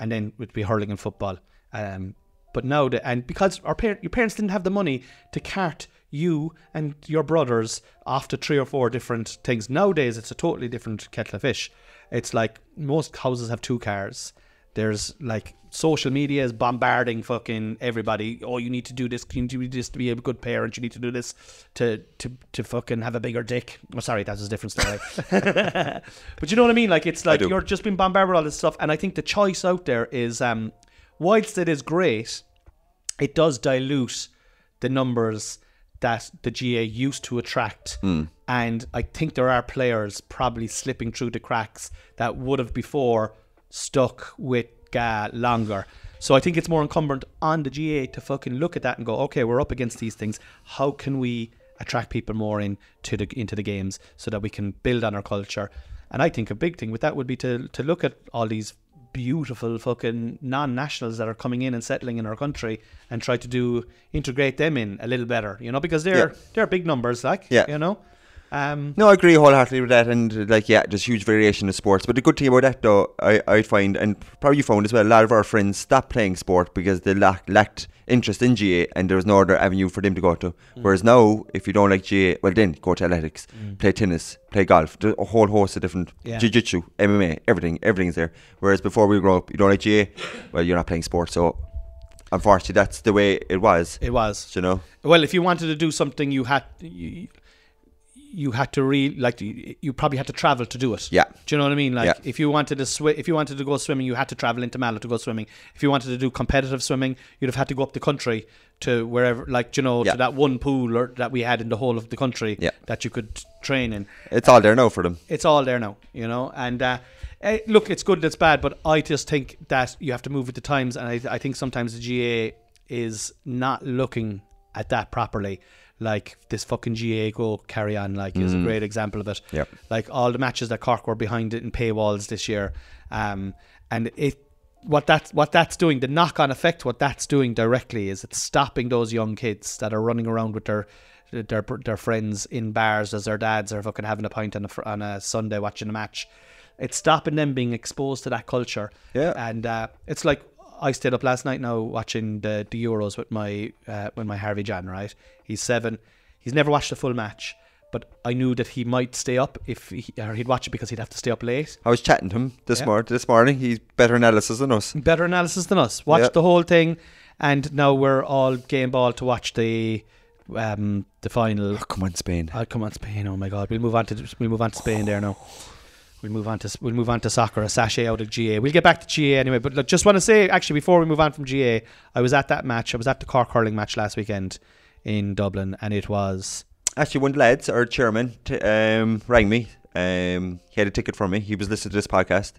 and then we'd be hurling and football. Um, but now, the, and because our par- your parents didn't have the money to cart you and your brothers off to three or four different things. Nowadays, it's a totally different kettle of fish. It's like most houses have two cars. There's like social media is bombarding fucking everybody. Oh, you need to do this. You need to do this to be a good parent. You need to do this to to to fucking have a bigger dick. Oh, sorry, that's a different story. but you know what I mean? Like it's like you're just being bombarded with all this stuff, and I think the choice out there is, um, whilst it is great, it does dilute the numbers that the GAA used to attract. Hmm. And I think there are players probably slipping through the cracks that would have before stuck with GAA longer. So I think it's more incumbent on the GAA to fucking look at that and go, okay, we're up against these things. How can we attract people more into the into the games so that we can build on our culture? And I think a big thing with that would be to to look at all these beautiful fucking non-nationals that are coming in and settling in our country and try to do integrate them in a little better, you know, because they're Yeah. they're big numbers, like Yeah. you know. Um, No, I agree wholeheartedly with that, and like, yeah, there's huge variation in sports. But the good thing about that, though, I I find, and probably you found as well, a lot of our friends stopped playing sport because they lack, lacked interest in GAA, and there was no other avenue for them to go to. Mm. Whereas now, if you don't like GAA, well, then go to athletics, play tennis, play golf, there's a whole host of different Yeah. jiu-jitsu, MMA, everything, everything's there. Whereas before we grew up, you don't like GAA, well, you're not playing sport. So, unfortunately, that's the way it was. it was You know, Well, if you wanted to do something, you had you, you had to re like you probably had to travel to do it. Yeah. Do you know what I mean? Like Yeah. if you wanted to swi- if you wanted to go swimming, you had to travel into Mallow to go swimming. If you wanted to do competitive swimming, you'd have had to go up the country to wherever, like you know, Yeah. to that one pool or, that we had in the whole of the country Yeah. that you could train in. it's all there now for them. It's all there now, you know. And uh, eh, look, it's good, it's bad, but I just think that you have to move with the times, and I, I think sometimes the GAA is not looking at that properly. Like this fucking GAAGO carry on, like is a great example of it. Yep. Like all the matches that Cork were behind it in paywalls this year, um, and it. What that's what that's doing, the knock-on effect, what that's doing directly is it's stopping those young kids that are running around with their their their friends in bars as their dads are fucking having a pint on a on a Sunday watching a match. It's stopping them being exposed to that culture. Yeah. and uh, it's like I stayed up last night now watching the the Euros with my uh, with my Harvey Jan. Right, he's seven. He's never watched a full match, but I knew that he might stay up if he, or he'd watch it because he'd have to stay up late. I was chatting to him this Yeah. morning. This morning, he's better analysis than us. better analysis than us. Watched Yeah. the whole thing, and now we're all game ball to watch the um the final. Oh, come on, Spain. Oh, come on, Spain! Oh my God, we'll move on to we'll move on to Spain there now. We'll move on to we'll move on to soccer. A sachet out of GAA. We'll get back to GAA anyway. But look, just want to say actually before we move on from GAA, I was at that match. I was at the Cork hurling match last weekend in Dublin, and it was Actually, one of the lads, our chairman, t- um, rang me. Um, he had a ticket for me. He was listening to this podcast.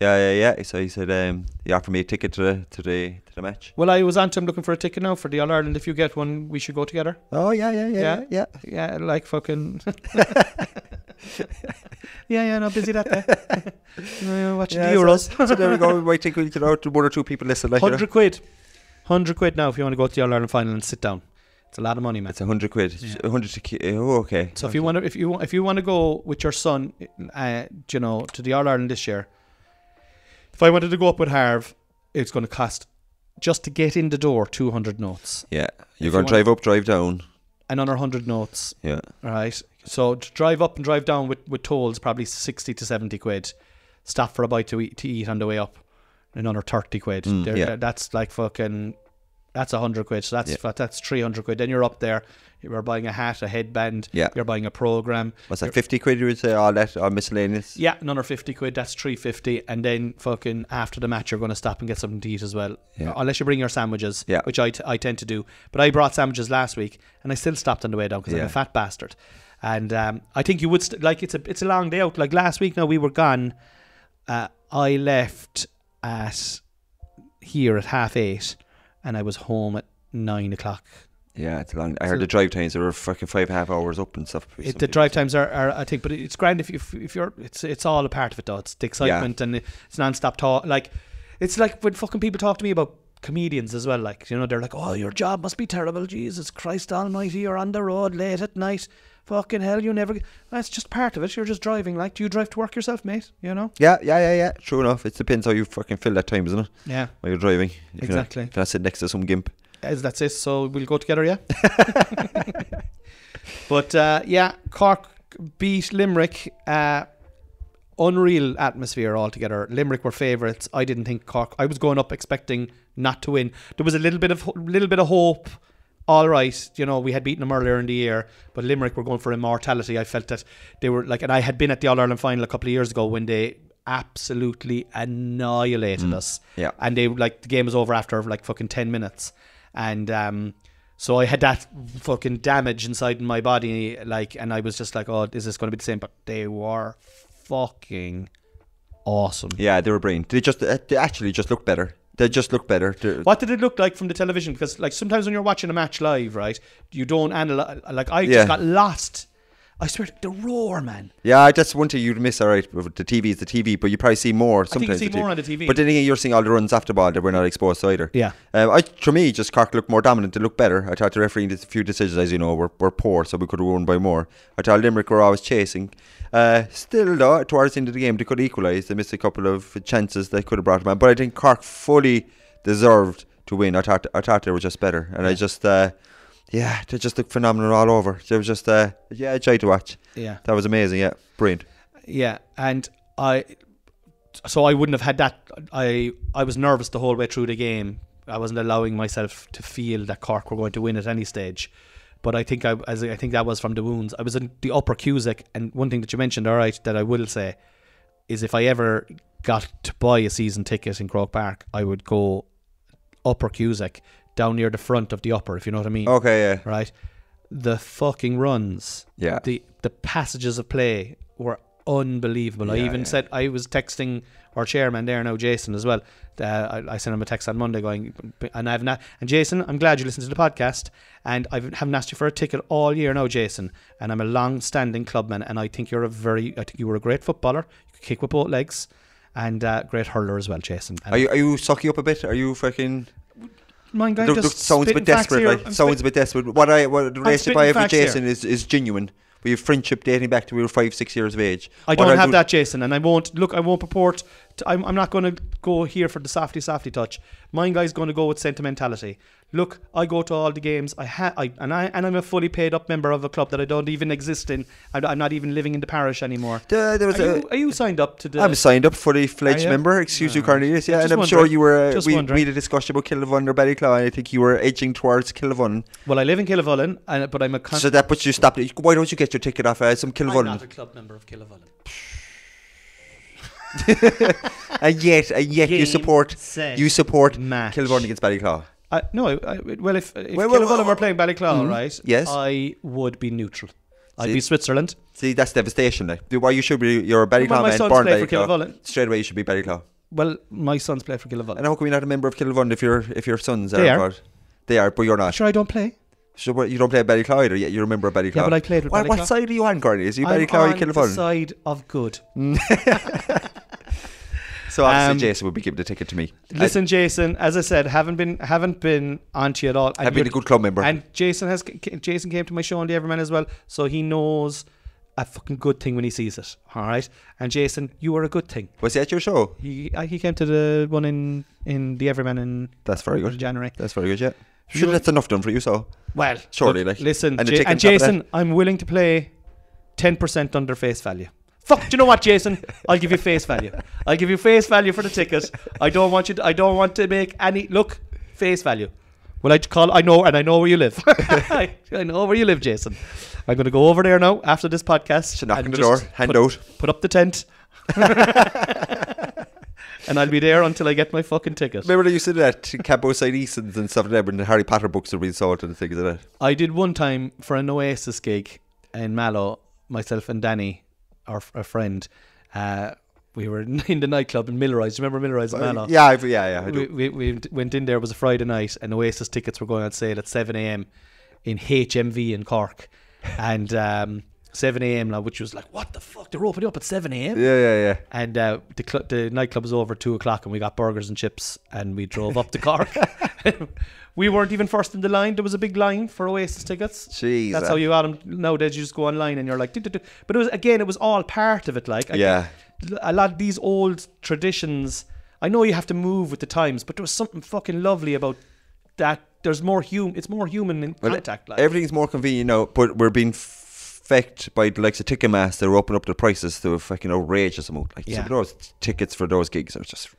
Yeah, yeah, yeah. So he said um, he offered me a ticket to the to the to the match. well. I was on to him looking for a ticket now for the All Ireland. If you get one, we should go together. Oh yeah, yeah, yeah, Yeah. yeah. Yeah, like fucking. yeah, yeah, no, busy that day. yeah, watching Yeah, the Euros. So, so there we go. We might think we could out to one or two people listen. Like, you know. Hundred quid, hundred quid now if you want to go to the All Ireland final and sit down. It's a lot of money, man. It's a hundred quid. Yeah. Hundred to Oh, okay. So if you want to, if you if you want to go with your son, uh, you know, to the All Ireland this year, if I wanted to go up with Harv, it's going to cost just to get in the door two hundred notes, yeah, you're you going want- to drive up, drive down. another hundred notes, Yeah, right? So to drive up and drive down with with tolls, probably sixty to seventy quid. Stop for a bite to eat to eat on the way up, another thirty quid. Mm, There- yeah. that's like fucking. That's a hundred quid. So that's Yeah. that's three hundred quid. Then you're up there. You're buying a hat, a headband. Yeah. You're buying a program. what's that? Fifty quid? You would say all that, all miscellaneous. Yeah, another fifty quid. That's three fifty, and then fucking after the match, you're going to stop and get something to eat as well. Yeah. Unless you bring your sandwiches, Yeah. which I, t- I tend to do. But I brought sandwiches last week, and I still stopped on the way down because I'm a fat bastard. And um, I think you would st- like it's a it's a long day out. Like last week, now we were gone. Uh, I left at here at half eight, and I was home at nine o'clock Yeah, it's long. I heard So- the drive times are fucking five and a half hours up and stuff. It, the drive times are, are, I think, but it's grand if you if, if you're. It's it's all a part of it though. It's the excitement and it's non-stop talk. Like it's like when fucking people talk to me about comedians as well. Like you know, they're like, "Oh, your job must be terrible. Jesus Christ Almighty, you're on the road late at night. Fucking hell, you never." Get. That's just part of it. You're just driving. Like, do you drive to work yourself, mate? You know? Yeah, yeah, yeah, yeah. True enough. It depends how you fucking fill that time, isn't it? Yeah, While you're driving. If you're not- exactly. If you're not sitting next to some gimp. As that's it. So we'll go together, yeah. but uh, yeah, Cork beat Limerick. Uh, unreal atmosphere altogether. Limerick were favourites. I didn't think Cork. I was going up expecting not to win. There was a little bit of little bit of hope. All right, you know we had beaten them earlier in the year, but Limerick were going for immortality. I felt that they were like, and I had been at the All Ireland final a couple of years ago when they absolutely annihilated us Yeah. and they like the game was over after like fucking 10 minutes and um so I had that fucking damage inside my body like and I was just like oh is this going to be the same but they were fucking awesome Yeah, they were brilliant. They just they actually just looked better. They just look better. They're- what did it look like from the television because like sometimes when you're watching a match live right you don't analyze like I Yeah. just got lost I swear the roar man Yeah, that's one thing you'd miss. All right, with the TV is the TV, but you probably see more. I think you Sometimes see more on the TV But then again, you're seeing all the runs after ball that we're not exposed to either. yeah Um, I, for me, just Cork looked more dominant. They looked better. I thought the refereeing did a few decisions, as you know, were, were poor, so we could have won by more. I thought Limerick were always chasing. Uh, still, though, towards the end of the game, they could equalise. They missed a couple of chances they could have brought them out. But I think Cork fully deserved to win. I thought I thought they were just better. And I just, uh, yeah, they just looked phenomenal all over. They was just, uh, yeah, a joy to watch. yeah That was amazing, yeah. Brilliant. Yeah, and I, so I wouldn't have had that. I I was nervous the whole way through the game. I wasn't allowing myself to feel that Cork were going to win at any stage. But I think I, as I think that was from the wounds. I was in the upper Cusack, and one thing that you mentioned, all right, that I will say, is if I ever got to buy a season ticket in Croke Park, I would go upper Cusack down near the front of the upper, if you know what I mean. Okay, yeah. Right, the fucking runs Yeah. the the passages of play were unbelievable. I even yeah. said I was texting our chairman there now, Jason, as well. Uh, I, I sent him a text on Monday going, and I've not. And Jason, I'm glad you listened to the podcast, and I haven't asked you for a ticket all year now, Jason. And I'm a long-standing clubman, and I think you're a very, I think you were a great footballer. You could kick with both legs, and uh, great hurler as well, Jason. And Are you, are you sucky up a bit? Are you fucking. Mind, I'm Look, just look, sounds a bit desperate. here. Right? I'm Sounds a bit desperate. What I what the relationship I have with facts here. Jason is, is genuine. We have friendship dating back to we were five six years of age. I What don't I'll have do- that, Jason, and I won't look. I won't purport. To, I'm, I'm not going to go here for the softy, softy touch. My guy's going to go with sentimentality. Look, I go to all the games. I ha- I and I and I'm a fully paid up member of a club that I don't even exist in. I'm, I'm not even living in the parish anymore. The- there was Are a. you, are you signed up to the? I'm signed up fully fledged you? member. Excuse you, Ah. Cornelius. Yeah, Just and I'm sure you were. Uh, we, wondering. we had a discussion about Killavullen or Ballyclough, and I think you were edging towards Killavullen. well, I live in Killavullen, and but I'm a. Con- So that puts you stopped. Why don't you get your ticket off uh, some I'm not a club member of Killavullen. and yet, and yet you support. set, You support match. Killavullen against Ballyclough. I, no, I, I, well, if, if Well, well, well, were playing Ballyclough, Mhm. right? Yes. I would be neutral. I'd See- be Switzerland. See, that's devastation. Like, why you should be? You're a Ballyclough Well, my man, sons born play for Ballyclough. Straight away, you should be Ballyclough. Well, my sons play for Killavullen. And how come you're not a member of Killavullen if your if your sons They are? are. They are, but you're not. Sure, I don't play. So what, you don't play Ballyclough either. Yet you're a member of Ballyclough. Yeah, but I played with what, what side are you on, Gordon? Is you I'm or on the side of good. So obviously Um, Jason would be giving the ticket to me. Listen, Jason. As I said, haven't been haven't been onto you at all. I, have been a good club member. And Jason has Jason came to my show on the Everyman as well, so he knows a fucking good thing when he sees it. All right. And Jason, you were a good thing. Was he at your show? He uh, he came to the one in in the Everyman in That's very good. January. That's very good. Yeah. Sure, that's enough done for you. So Well, Surely, like. listen, And Ja- and on Jason, I'm willing to play ten percent under face value. Fuck, do you know what, Jason? I'll give you face value. I'll give you face value for the ticket. I don't want you. To, I don't want to make any look face value. Well, I call. I know, and I know where you live. I, I know where you live, Jason. I'm going to go over there now after this podcast. So knock on the door, hand put, out. put up the tent, and I'll be there until I get my fucking ticket. Remember they used to do that Cabo Side Easons and stuff like that when the Harry Potter books were being sold and things like that. I did one time for an Oasis gig in Mallow, myself and Danny, our a friend. Uh, we were in the nightclub in. Do you remember Millrise at Mallow? yeah, yeah, yeah. I We, we, we went in there. It was a Friday night, and Oasis tickets were going on sale at 7 a.m. in HMV in Cork, and um, 7 a.m. now, which was like, what the fuck? They're opening up at 7 a.m. Yeah, yeah, yeah. And uh, the, cl- the nightclub was over at two o'clock, and we got burgers and chips, and we drove up to Cork. we weren't even first in the line. There was a big line for Oasis tickets. Jeez. That's how you got them nowadays. You just go online and you're like, but it was again, it was all part of it. Like, I- Yeah. a lot of these old traditions. I know you have to move with the times, but there was something fucking lovely about that. There's more human. It's more human in Well, contact. Like, Everything's more convenient now, but we're being f- fecked by the likes of Ticketmaster. They're opening up the prices to a fucking outrageous amount. Like Yeah. some of those tickets for those gigs are just.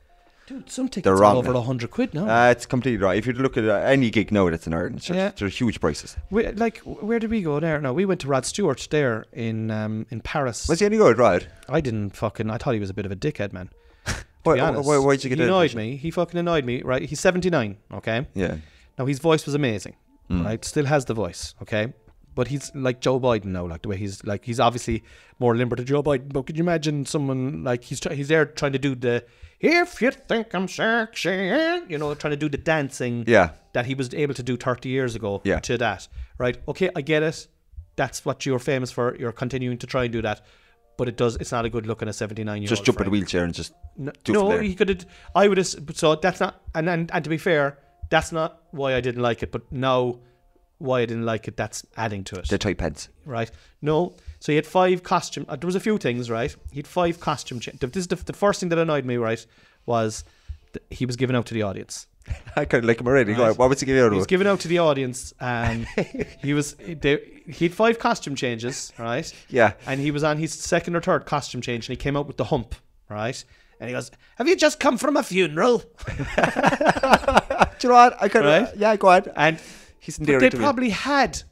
dude, some tickets they're over a hundred quid now. Uh, it's completely right. If you look at uh, any gig now that's in Ireland, it's just, Yeah. they're huge prices. we, like, where did we go there? No, we went to Rod Stewart there in um, in Paris. Was he any good, right? I didn't fucking. I thought he was a bit of a dickhead, man. Why, why, why'd you get he annoyed me. He fucking annoyed me. Right, he's seventy nine. Okay, Yeah. now his voice was amazing. Mm. Right, still has the voice. Okay, but he's like Joe Biden now. Like the way he's like he's obviously more limber to Joe Biden. But could you imagine someone like he's try- he's there trying to do the if you think I'm sexy, you know, trying to do the dancing Yeah. that he was able to do thirty years ago. Yeah. to that. Right. Okay, I get it. That's what you're famous for. You're continuing to try and do that. But it does. It's not a good look in a 79 year old. Just jump in a wheelchair and just. No, no he could have. I would have. So that's not. And, and and to be fair, that's not why I didn't like it. But now, why I didn't like it, that's adding to it, The tight pants. right? No. So he had five costume. Uh, there was a few things, right? He had five costume. Cha- this is the, the first thing that annoyed me, right? Was he was given out to the audience. I kind of like him already. Right. What was he giving out He was given out to the audience, and he was. They, he had five costume changes, right? Yeah. and he was on his second or third costume change, and he came out with the hump, right? And he goes, "Have you just come from a funeral?" Do you know what? I of. Right? Yeah, go on. And He's but endearing they probably had.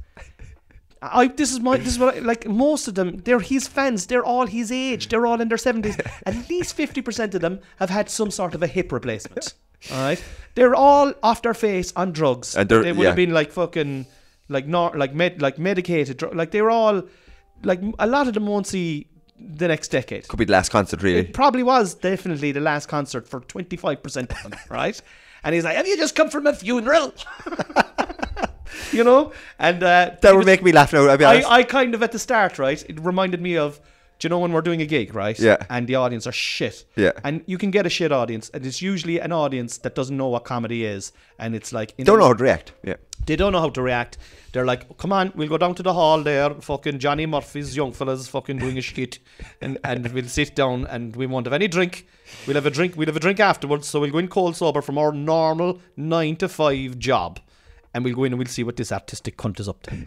I this is my this is what I, like most of them they're his fans they're all his age they're all in their seventies at least fifty percent of them have had some sort of a hip replacement all right they're all off their face on drugs And they're- would yeah. have been like fucking like not like med like medicated like they were all like a lot of them won't see the next decade Could be the last concert, really. it probably was definitely the last concert for 25% of them, right? And he's like, Have you just come from a funeral? you know? And uh, that would was- make me laugh now. I'll be honest. I, I kind of at the start, right? It reminded me of, do you know when we're doing a gig, right? Yeah. And the audience are shit. Yeah. And you can get a shit audience, and it's usually an audience that doesn't know what comedy is, and it's like Don't know how to react. Yeah. they don't know how to react. They're like, come on, we'll go down to the hall there. Fucking Johnny Murphy's young fellas fucking doing a shit. And, and we'll sit down and we won't have any drink. We'll have a drink. We'll have a drink afterwards. So we'll go in cold sober from our normal nine to five job. And we'll go in and we'll see what this artistic cunt is up to.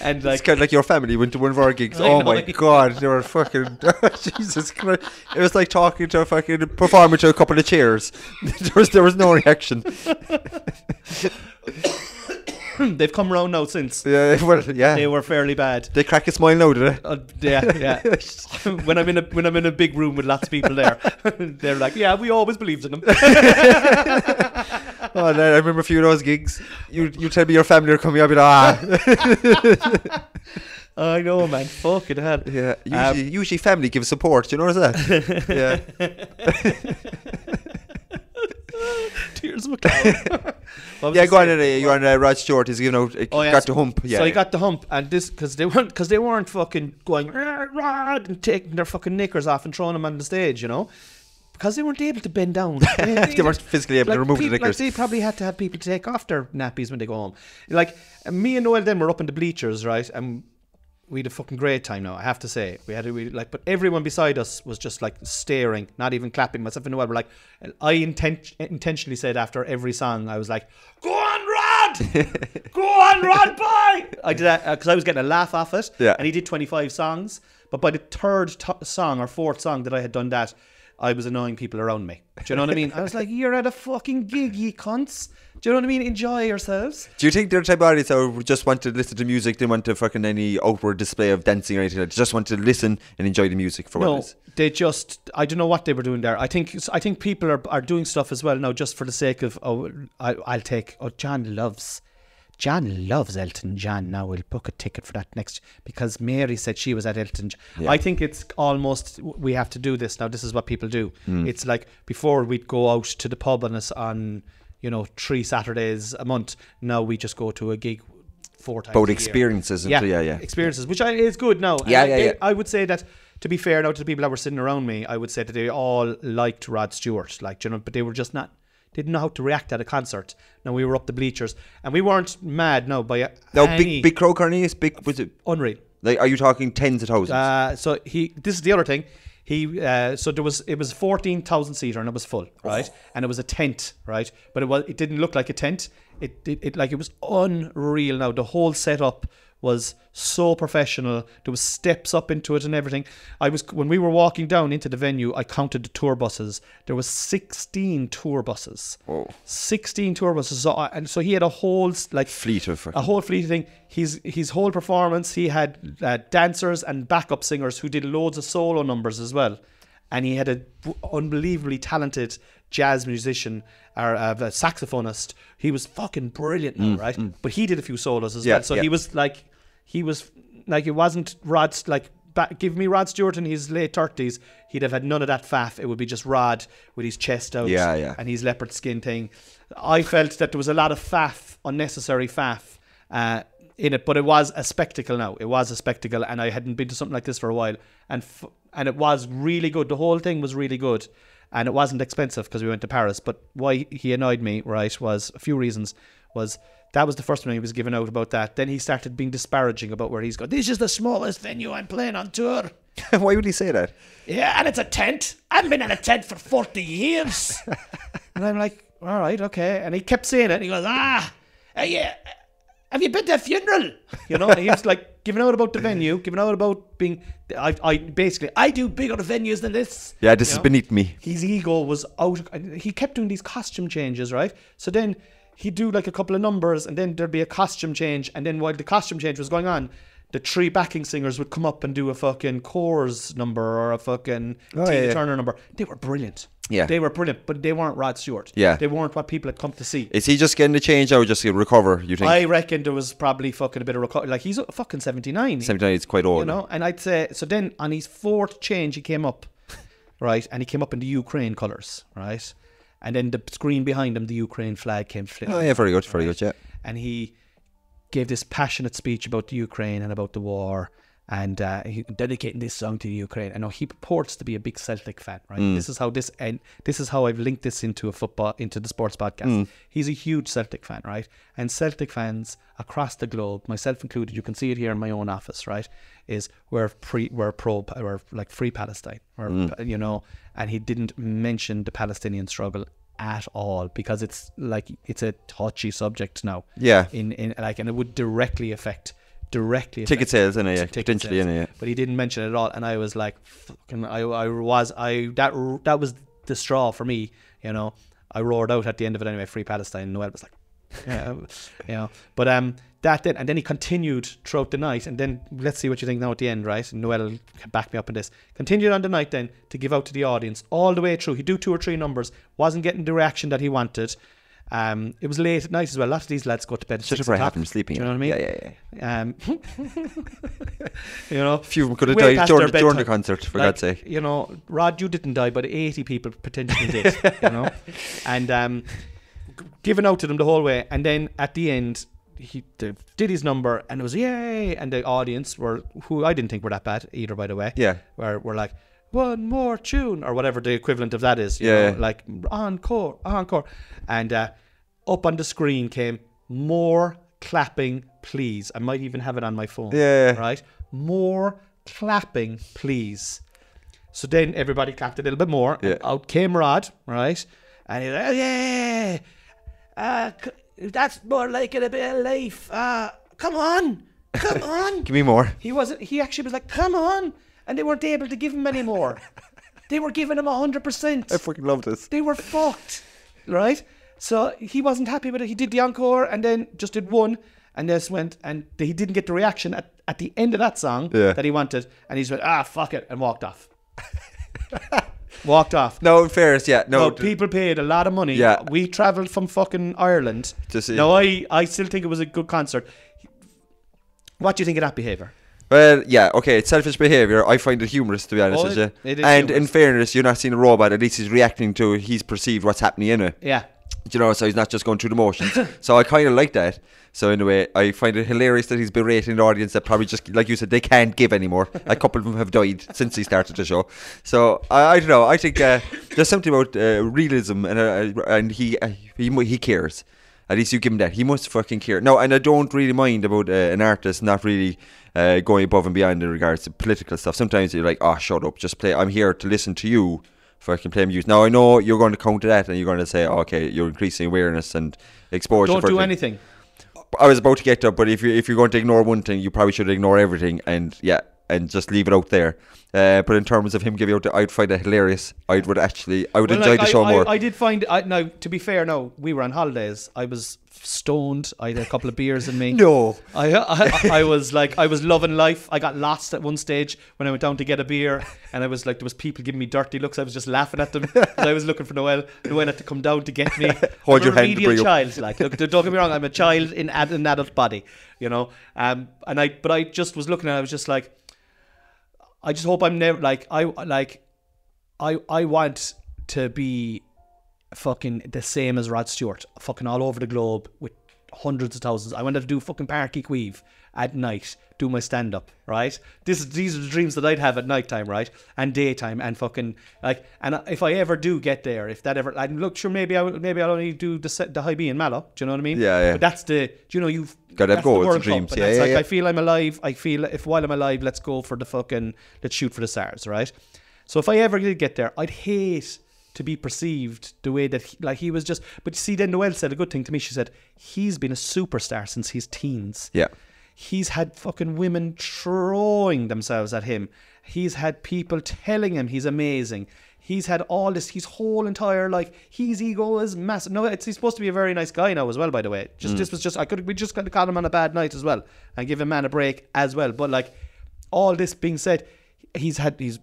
and It's like, kind of like your family went to one of our gigs. I Oh know, my god, they were fucking Jesus Christ! It was like talking to a fucking performer to a couple of chairs. there was there was no reaction. they've come round now since. Yeah, well, yeah. They were fairly bad. They crack a smile now, did they? Uh, yeah, yeah. when I'm in a when I'm in a big room with lots of people there, they're like, "Yeah, we always believed in them." Oh, no, I remember a few of those gigs. You you tell me your family are coming, I'll be like, ah. I know, man. Fucking hell. yeah. Um, Usually, usually family gives support. Do you know what that? yeah. Tears of a clown. Yeah, go on. Uh, you're on uh, Rod Stewart. He's giving out. Uh, Oh, yeah, got so- the hump. Yeah. So he got the hump, and this because they weren't because they weren't fucking going "Rah, rah," and taking their fucking knickers off and throwing them on the stage, you know, because they weren't able to bend down. they weren't physically able to remove the people, knickers. Like they probably had to have people take off their nappies when they go home. Like uh, me and Noelle then were up in the bleachers, right, and we had a fucking great time. Now I have to say we had a we like, but everyone beside us was just like staring, not even clapping. Myself and Noelle were like, I intent- intentionally said after every song, I was like, "Go on, Rod, go on, Rod, boy." I did that because I was getting a laugh off it. Yeah. and he did twenty five songs, but by the third to song or fourth song that I had done that. I was annoying people around me. Do you know what I mean? I was like, "You're at a fucking gig, ye cunts." Do you know what I mean? Enjoy yourselves. Do you think they're the type of audience that just want to listen to music? They want to fucking any outward display of dancing or anything. They just want to listen and enjoy the music for what No, it is. they just I don't know what they were doing there. I think I think people are are doing stuff as well now just for the sake of oh I, I'll take oh John loves John loves Elton John. Now we'll book a ticket for that next because Mary said she was at Elton. John. Yeah. I think it's almost we have to do this now. This is what people do. Hmm. It's like before we'd go out to the pub on us on you know three Saturdays a month. Now we just go to a gig four times. Both experiences. Yeah, Yeah, yeah, experiences, which I, is good now. And Yeah, I, yeah, they- yeah. I would say that to be fair now to the people that were sitting around me, I would say that they all liked Rod Stewart, like you know, but they were just not didn't know how to react at a concert. Now we were up the bleachers, and we weren't mad no by No, any big, big Crow Cornelius, big, was it, unreal. like, are you talking tens of thousands? Uh, so he this is the other thing. He uh, so there was it was fourteen thousand seater and it was full, right? And it was a tent, right? But it was it didn't look like a tent. It, it it like it was unreal. Now the whole setup was so professional. There was steps up into it and everything. I was when we were walking down into the venue. I counted the tour buses. There was sixteen tour buses. Whoa. Sixteen tour buses. So, I- and so he had a whole like Fleet of a whole fleet of thing. His his whole performance, he had uh, dancers and backup singers who did loads of solo numbers as well, and he had a b- unbelievably talented jazz musician or uh, a saxophonist. He was fucking brilliant, now, right? But he did a few solos as Mm, Yeah, well, so yeah. he was like, he was like, it wasn't Rod like. Back, give me Rod Stewart in his late thirties. He'd have had none of that faff. It would be just Rod with his chest out Yeah, yeah. and his leopard skin thing. I felt that there was a lot of faff, unnecessary faff, uh, in it, but it was a spectacle. Now it was a spectacle, and I hadn't been to something like this for a while, and f- and it was really good. The whole thing was really good, and it wasn't expensive because we went to Paris. But why he annoyed me, right, was a few reasons. Was that was the first one he was giving out about that. Then he started being disparaging about where he's going. This is the smallest venue I'm playing on tour. Why would he say that? Yeah, and it's a tent. I've been in a tent for 40 years. and I'm like, all right, okay. And he kept saying it. And he goes, ah, uh, yeah, have you been to a funeral? You know, and he was like giving out about the venue, giving out about being, I, I basically, I do bigger venues than this. Yeah, this You is know? beneath me. his ego was out. He kept doing these costume changes, right? So then he'd do like a couple of numbers, and then there'd be a costume change, and then while the costume change was going on, the three backing singers would come up and do a fucking chorus number or a fucking Oh, Tina yeah, yeah. Turner number. They were brilliant. Yeah. they were brilliant, but they weren't Rod Stewart. Yeah. they weren't what people had come to see. Is he just getting the change or just recover, you think? I reckon there was probably fucking a bit of recovery. Like he's a fucking seventy nine. 79 is quite old. You know, and I'd say so. Then on his fourth change, he came up, right, and he came up in the Ukraine colours, right, and then the screen behind him, the Ukraine flag came flipping. Oh, yeah, very good, very right? good, yeah. And he gave this passionate speech about the Ukraine and about the war, and uh, he dedicating this song to the Ukraine. I know he purports to be a big Celtic fan, right? Mm. This is how this and this is how I've linked this into a football into the sports podcast. Mm. He's a huge Celtic fan, right? And Celtic fans across the globe, myself included, you can see it here in my own office, right? Is we're pre we're pro we're like free Palestine, or Mm. you know, and he didn't mention the Palestinian struggle at all because it's like it's a touchy subject now Yeah. in in like and it would directly affect directly Ticket sales, in it, yeah. Potentially, in it, yeah. but he didn't mention it at all and I was like fucking I, I was I that that was the straw for me you know? I roared out at the end of it anyway free Palestine Noelle was like yeah you know? But um that then and then he continued throughout the night and then let's see what you think now at the end right? And Noelle can back me up in this. Continued on the night then to give out to the audience all the way through. He'd do two or three numbers wasn't getting the reaction that he wanted um, it was late at night as well. A lot of these lads go to bed at Should have o'clock. happened sleeping. Do you know what I mean? Yeah, yeah, yeah. Um, you know, A few of them could have died during, during the concert, for like, God's sake. You know, Rod, you didn't die, but 80 people potentially did, you know? And um, g- giving out to them the whole way. And then at the end, he did his number and it was yay. And the audience were, who I didn't think were that bad either, by the way, Yeah. were, were like, one more tune, or whatever the equivalent of that is. You Yeah. Know, like encore, encore. And uh, up on the screen came more clapping, please. I might even have it on my phone Yeah. right? More clapping, please. So then everybody clapped a little bit more. Yeah. out came Rod, right? And he's like, "Oh, yeah, uh, that's more like it a bit of life. Uh, come on, come on. Give me more. He wasn't. He actually was like, come on, and they weren't able to give him any more. they were giving him hundred percent I fucking love this. they were fucked, right? So he wasn't happy with it. He did the encore and then just did one, and this went and he didn't get the reaction at, at the end of that song Yeah. that he wanted, and he just went ah fuck it and walked off. walked off. No, in fairness, yeah. No, No, d- people paid a lot of money. Yeah. we travelled from fucking Ireland. To see- No, I I still think it was a good concert. What do you think of that behaviour? Well, yeah, okay, it's selfish behaviour. I find it humorous, to be honest Oh, with you. it- it is and in humorous. fairness, you're not seeing a robot. At least he's reacting to, he's perceived what's happening in it. Yeah, Do you know, so he's not just going through the motions. so I kind of like that. So in a way, I find it hilarious that he's berating the audience that probably just, like you said, they can't give anymore. A couple of them have died since he started the show. So I, I don't know. I think uh, there's something about uh, realism, and uh, and he uh, he he cares. At least you give him that. He must fucking care. No, and I don't really mind about uh, an artist not really uh, going above and beyond in regards to political stuff. Sometimes you're like, oh, shut up, just play. I'm here to listen to you. Fucking play music. Now I know you're going to counter that, and you're going to say, okay, you're increasing awareness and exposure. Don't do anything. I was about to get there, but if you if you're going to ignore one thing, you probably should ignore everything, and yeah, and just leave it out there. Uh, but in terms of him giving out, the, I'd find it hilarious. I would actually, I would Well, enjoy like, the I- show I, more. I, did find. I, now, to be fair, no, we were on holidays. I was stoned. I had a couple of beers in me. no, I, I I was like I was loving life. I got lost at one stage when I went down to get a beer, and I was like there was people giving me dirty looks. I was just laughing at them. I was looking for Noelle. Noelle had to come down to get me. Hold I'm your a hand remedial child. Like look, don't get me wrong. I'm a child in an adult body. You know. Um. And I but I just was looking at. it, I was just like. I just hope I'm never like I like. I I want to be fucking the same as Rod Stewart, fucking all over the globe with hundreds of thousands. I wanted to do fucking Páirc Uí Chaoimh at night, do my stand up, right? This these are the dreams that I'd have at night time, right? And daytime and fucking like and if I ever do get there, if that ever and look sure maybe I will- maybe I'll only do the set, the high B in Mallow, do you know what I mean? Yeah, yeah. But that's the do you know you've Gotta have that's the goals and World Cup, dreams. and Yeah, yeah, like yeah. I feel I'm alive. I feel if while I'm alive, let's go for the fucking let's shoot for the stars, right? So if I ever did get there, I'd hate to be perceived the way that he, like he was just. But you see, then Noelle said a good thing to me. She said he's been a superstar since his teens. yeah, He's had fucking women throwing themselves at him. He's had people telling him he's amazing. He's had all this. His whole entire like his ego is massive. No, it's, he's supposed to be a very nice guy now as well. By the way, just hmm. this was just I could we just kind of caught him on a bad night as well and give him man a break as well. But like all this being said, he's had he's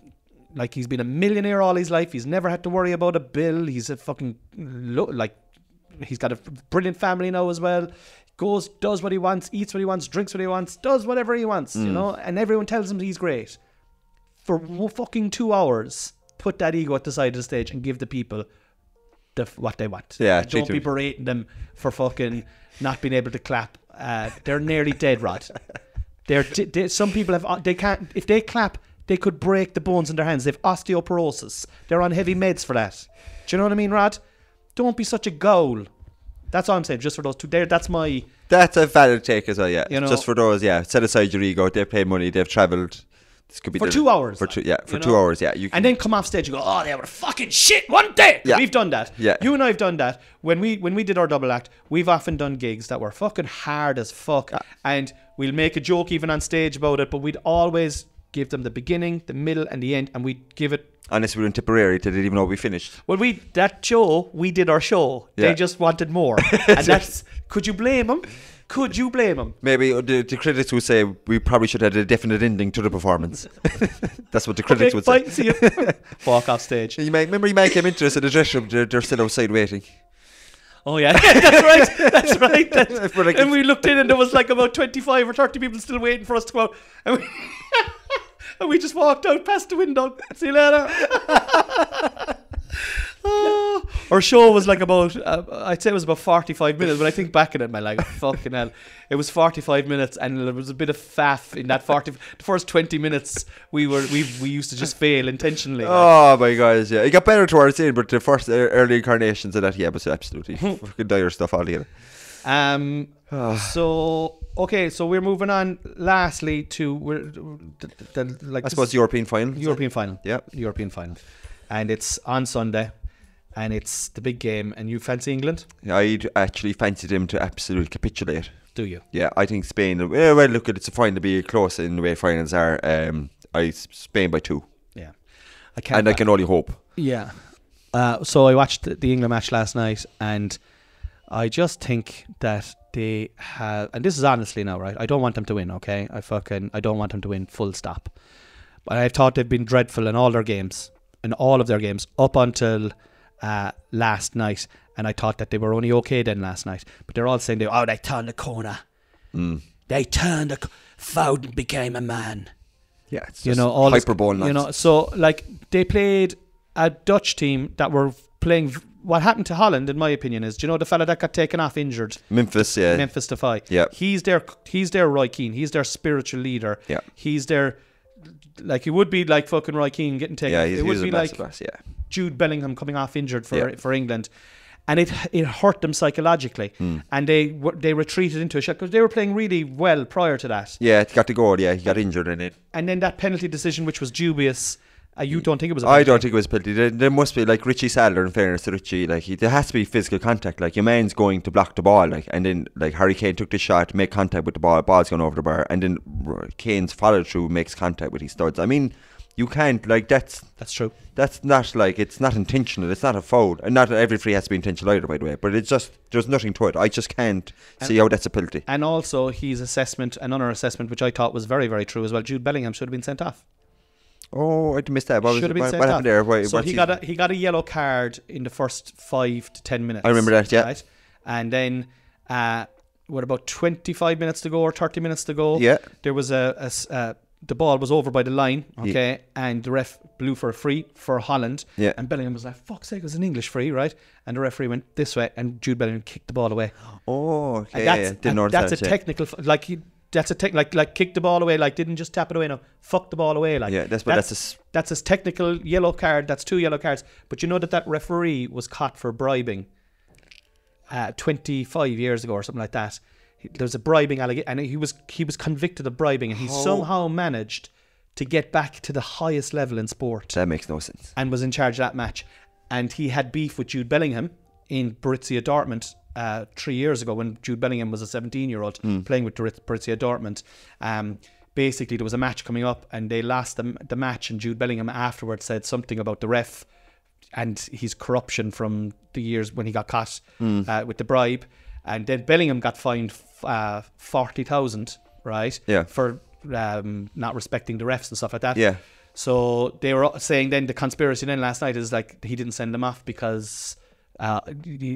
like he's been a millionaire all his life. He's never had to worry about a bill. He's a fucking like he's got a brilliant family now as well. Goes, does what he wants, eats what he wants, drinks what he wants, does whatever he wants, you know. And everyone tells him he's great. For fucking two hours, put that ego at the side of the stage and give the people the what they want. Yeah, don't be them- berating them for fucking not being able to clap. Uh, they're nearly dead, Rod. They're they, some people have they can't if they clap they could break the bones in their hands. They've osteoporosis. They're on heavy meds for that. Do you know what I mean, Rod? Don't be such a goal. That's all I'm saying. Just for those two, there. That's my. that's a valid take as well. Yeah, You know- just for those. Yeah, set aside your ego. They've paid money. They've travelled. This could be For two hours, For two, yeah, for two know? hours. Yeah, you can, And then come off stage and go, oh, they were fucking shit one day. Yeah. We've done that. Yeah. You and I have done that. When we when we did our double act, we've often done gigs that were fucking hard as fuck. And we'll make a joke even on stage about it, but we'd always give them the beginning, the middle, and the end, and we'd give it unless we were in Tipperary, they didn't even know we finished. Well, we that show we did our show. Yeah. They just wanted more, and that's. Could you blame them? Could you blame them? Maybe uh, the, the critics would say we probably should have had a definite ending to the performance. That's what the critics would say. see you. Walk off stage. You might, remember, you might came into us in the dressing room. They're, they're still outside waiting. Oh yeah, that's right. That's right. That's, and we looked in, and there was like about twenty-five or thirty people still waiting for us to go out, and we, just walked out past the window. See you later. Oh, our show was like about, uh, I'd say it was about 45 minutes, but I think back in it, man, like, fucking hell. It was 45 minutes, and there was a bit of faff in that 40. The first 20 minutes, we were we we used to just fail intentionally. like. Oh my god, yeah. It got better towards the end, but the first uh, early incarnations of that, yeah, was absolutely fucking dire stuff altogether. Um. so okay, so we're moving on. Lastly, to we're the, the, the, like I suppose the European final. European final. Yeah. European final, and it's on Sunday, and it's the big game. And you fancy England? I'd actually fancied him to absolutely capitulate. Do you? Yeah, I think Spain. Well, well look, it's a fine to be close in the way finals are. Um, I Spain by two, Yeah. I can't. and I can only hope. Yeah. Uh, so I watched the England match last night, and I just think that they have, and this is honestly now, right? I don't want them to win. Okay, I fucking I don't want them to win. Full stop. But I've thought they've been dreadful in all their games, in all of their games up until uh, last night, and I thought that they were only okay then last night. But they're all saying they, oh, they turned the corner. Mm. They turned the. co- Foden became a man Yeah, it's you just know all hyperbole. you know so like they played a Dutch team that were playing what happened to Holland, in my opinion, is do you know the fella that got taken off injured, Memphis, yeah. Memphis Depay. Yeah. he's their he's their Roy Keane. He's their spiritual leader. Yeah. he's their like he would be like fucking Roy Keane getting taken. yeah, he's, it would be like yeah. Jude Bellingham coming off injured for Yeah. for England, and it it hurt them psychologically, Hmm. and they they retreated into a shot because they were playing really well prior to that, Yeah, he got the goal, yeah, he got injured in it. and then that penalty decision, which was dubious, uh, you don't think it was? A I penalty? I don't think it was penalty. There, there must be like Richie Sadlier. In fairness to Richie, like he, there has to be physical contact. Like your man's going to block the ball, like and then like Harry Kane took the shot, make contact with the ball, ball's gone over the bar, and then Kane's follow through makes contact with his studs. I mean, you can't like that's That's true. that's not like it's not intentional. It's not a foul, and not every free has to be intentional either, by the way. But it's just there's nothing to it. I just can't see how that's a penalty. And also his assessment, another assessment, which I thought was very, very true as well. Jude Bellingham should have been sent off. Oh, I missed that. What, was, should have been what, what happened there? Why, so he got a he got a yellow card in the first five to ten minutes. I remember that, yeah. Right? And then, uh, what about twenty five minutes to go or thirty minutes to go? Yeah. There was a, a s- uh, the ball was over by the line, Yeah. okay, and the ref blew for a free for Holland. Yeah. And Bellingham was like, "Fuck's sake, it was an English free, right?" And the referee went this way, and Jude Bellingham kicked the ball away. Oh, okay. And that's, yeah. Didn't and that's that, a yeah. technical, like he, that's a tech, like like kick the ball away, like didn't just tap it away. No, fuck the ball away, like Yeah, that's but that's, a s that's his technical yellow card. That's two yellow cards. But you know that that referee was caught for bribing uh, 25 years ago or something like that. He- There's a bribing allegation, and he was he was convicted of bribing, and he How? somehow managed to get back to the highest level in sport that makes no sense. and was in charge of that match. And he had beef with Jude Bellingham in Borussia Dortmund uh, three years ago when Jude Bellingham was a 17 year old playing with Borussia Dortmund. Um, basically, there was a match coming up and they lost the, the match, and Jude Bellingham afterwards said something about the ref and his corruption from the years when he got caught uh, with the bribe. And then Bellingham got fined f- uh, 40,000, right? Yeah. For um, not respecting the refs and stuff like that. Yeah. So they were saying then the conspiracy then last night is like he didn't send them off because uh,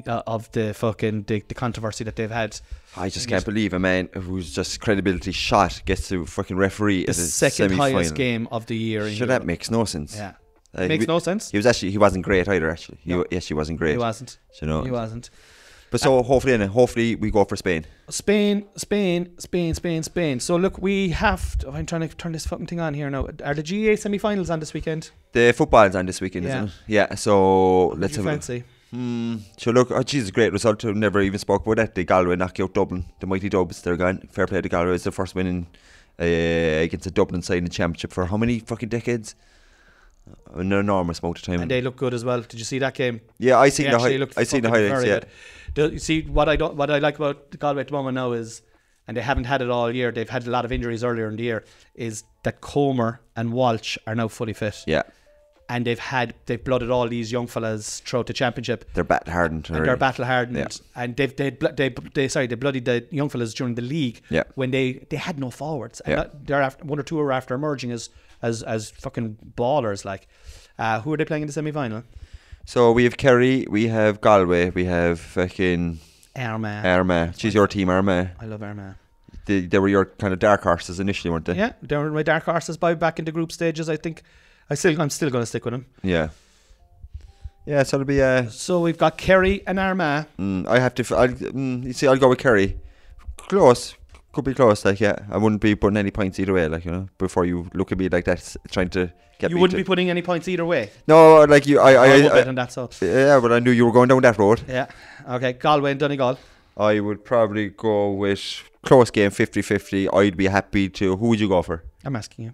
uh, of the fucking the, the controversy that they've had. I just can't believe a man who's just credibility shot gets to fucking referee The second highest semi-final. game of the year. Sure, Europe. that makes no sense. yeah, Uh, makes he, no sense. He was actually he wasn't great either. Actually, he, No. yes, he wasn't great. He wasn't. You know. He wasn't. But so hopefully, then, hopefully we go for Spain. Spain, Spain, Spain, Spain, Spain. So look, we have. To, I'm trying to turn this fucking thing on here now. Are the GAA semi-finals on this weekend? The football's on this weekend, Yeah. isn't it? Yeah. So What let's have a Hmm. So look, oh Jesus, great result. I never even spoke about that. The Galway knock out Dublin. The mighty Dubs, they're gone. Fair play to Galway. It's their first win in, uh, against a Dublin side in the championship for how many fucking decades? An enormous amount of time. And they look good as well. Did you see that game? yeah, I seen They the actually hi- I seen the highlights. very Yeah, good. The- you see what I don't, what I like about Galway at the moment now is, and they haven't had it all year. They've had a lot of injuries earlier in the year. Is that Comer and Walsh are now fully fit, yeah. And they've had they've blooded all these young fellas throughout the championship. They're battle hardened. And they're battle hardened, Yeah. and they've they, they they sorry they bloodied the young fellas during the league Yeah. when they they had no forwards. And Yeah. they're after one or two are after emerging as as as fucking ballers. Like, uh, who are they playing in the semi final? So we have Kerry, we have Galway, we have fucking Armagh. Armagh. She's your team, Armagh. I love Armagh. They, they were your kind of dark horses initially, weren't they? Yeah, they were my dark horses by back into group stages. I think I still I'm still going to stick with him. Yeah. Yeah, so it'll be. Uh, So we've got Kerry and Armagh. mm, I have to. f- I'll, mm, you see, I'll go with Kerry. Close. Could be close. Like, yeah, I wouldn't be putting any points either way. Like, you know, before you look at me like that, s- trying to get you me wouldn't to- be putting any points either way. No, like you, I, I, I, won't I, bet on that. So yeah, but I knew you were going down that road. yeah, okay. Galway and Donegal. I would probably go with close game, 50-50. I'd be happy to. Who would you go for? I'm asking you.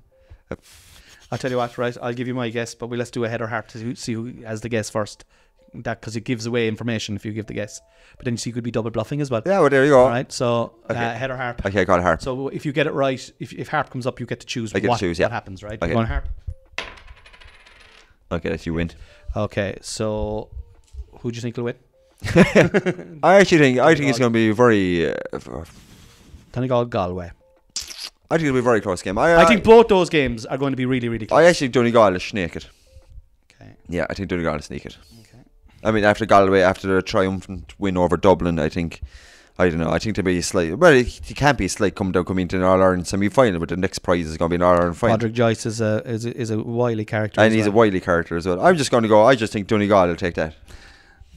Uh, I'll tell you what, right? I'll give you my guess, but we let's do a head or heart to see who has the guess first. That because it gives away information if you give the guess. But then you see, you could be double bluffing as well. Yeah, well, there you go. All right. So Okay. uh, head or harp. Okay, I got a heart. So if you get it right, if, if harp comes up, you get to choose I get to what, choose, yeah. what happens, right? Okay. Go on, harp. Okay, that's you win. Okay. So who do you think will win? I actually think I think it's going to be very. Uh, Donegal, Galway. I think it'll be a very close game. I, I think uh, both those games are going to be really, really close. I actually Donegal will snake it. okay. Yeah, I think Donegal will sneak it. Okay. I mean, after Galway, after their triumphant win over Dublin, I think. I don't know. I think there'll be a slight. Well, it, it can't be a slight come down coming into an All Ireland semi final, but the next prize is going to be an All Ireland final. Pádraic Joyce is a is a, is a wily character. And he's a wily character as well. I'm just going to go. I just think Donegal will take that.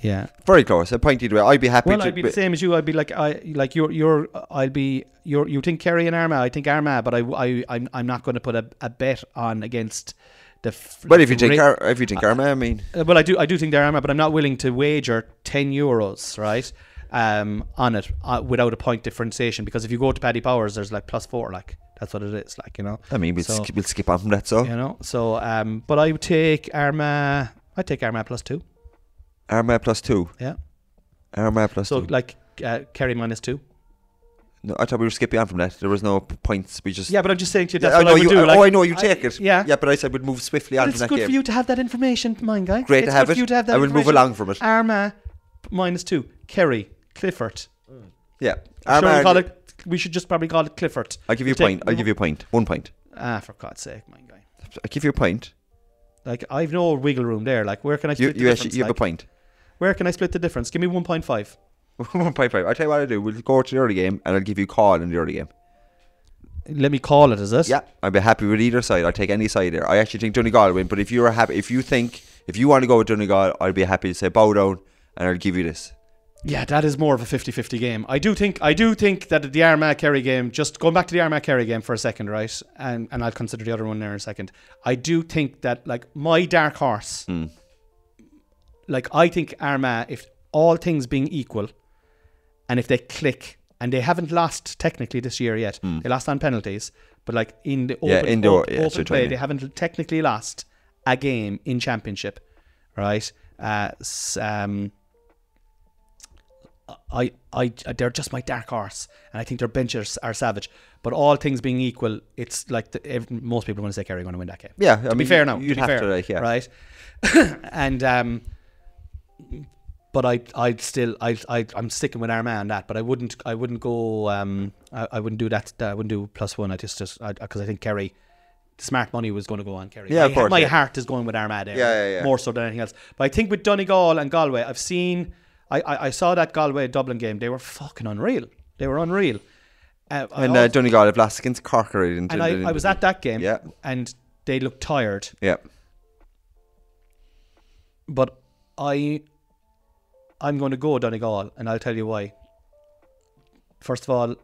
Yeah. Very close. A point either way. I'd be happy Well, to. I'd be the same as you. I'd be like, I like you're, you're. I'll be. You're. You think Kerry and Armagh? I think Armagh, but I, I, I'm, I'm not going to put a, a bet on against the. f- But if you Ar- if you think Armagh, I mean, Uh, well, I do. I do think they're Armagh, but I'm not willing to wager ten euros, right, um, on it uh, without a point differentiation. Because if you go to Paddy Powers, there's like plus four. Like that's what it is. Like you know. I mean, we'll, So- sk- we'll skip on from that. So You know. So, um, but I would take Armagh. I'd take Armagh plus two. Armagh plus two. Yeah. Armagh plus So two. like uh, Kerry minus two. No, I thought we were skipping on from that. There was no points. We just. Yeah, but I'm just saying to you Yeah, that's I what know I would you. do. I- like, oh, I know you I- take it. Yeah. Yeah, but I said we'd move swiftly on But from it's that good game. for you to have that information, mind guy. Great it's to have good it. For you to have that I will move along from it. Armagh minus two. Kerry, Clifford. Yeah. We call it? We should just probably call it Clifford. I'll give you a point. I'll give you a point. One point. Ah, for God's sake, mind guy. I'll give you a point. Like I've no wiggle room there. Like where can I You, you, actually, you have a point. Where can I split the difference? Give me one point five. One point five. I'll tell you what I'll do. We'll go to the early game and I'll give you a call in the early game. Let me call it. Is it? Yeah, I'd be happy with either side. I'll take any side there. I actually think Donegal will win, but if you're happy, if you think, if you want to go with Donegal, I'd be happy to say bow down and I'll give you this. Yeah, that is more of a 50-50 game. I do think I do think that the Armagh Kerry game, just going back to the Armagh Kerry game for a second, right? And and I'll consider the other one there in a second. I do think that like my dark horse, Mm. Like I think Armagh, if all things being equal, and if they click, and they haven't lost technically this year yet, they lost on penalties, but like in the Hmm. Yeah, open, indoor, op- yeah, open play, trying they haven't technically lost a game in championship, right? Uh, um, I, I, they're just my dark horse, and I think their benches are savage. But all things being equal, it's like the, ev most people want to say Kerry going to win that game. Yeah, I to be mean, fair now, you'd to be have fair, to, like, yeah. right? and um, but I, I'd still, I, I, I'm sticking with Armagh on that. But I wouldn't, I wouldn't go, um, I, I wouldn't do that. I wouldn't do plus one. I just, just, because I, think Kerry. Smart money was going to go on Kerry. Yeah, my, of course, My yeah. heart is going with Armagh there. Yeah, yeah, yeah. More so than anything else. But I think with Donegal and Galway, I've seen. I, I, I saw that Galway Dublin game. They were fucking unreal. They were unreal. Uh, I And uh, Donegal have lost against Cork already. and? I, I was at that game. Yeah. And they looked tired. Yeah. But I, I'm going to go Donegal, and I'll tell you why. First of all,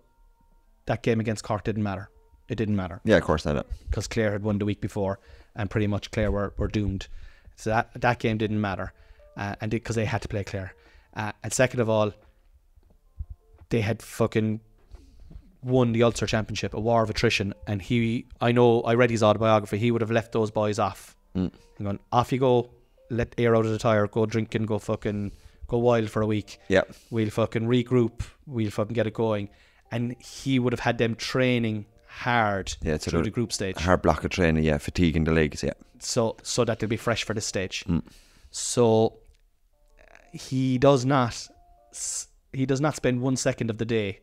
that game against Cork didn't matter. It didn't matter Yeah, of course not. because Clare had won the week before, and pretty much Clare were, were doomed. So that that game didn't matter, uh, and because they had to play Clare. Uh, and second of all, they had fucking won the Ulster Championship, a war of attrition. And he, I know, I read his autobiography. He would have left those boys off. Mm. And gone, off you go, let air out of the tire, go drinking, go fucking, go wild for a week. Yeah. We'll fucking regroup. We'll fucking get it going. And he would have had them training hard Yeah, a through good- the group stage A hard block of training, yeah. Fatiguing the legs, yeah. so so that they'll be fresh for the stage. Mm. So he does not he does not spend one second of the day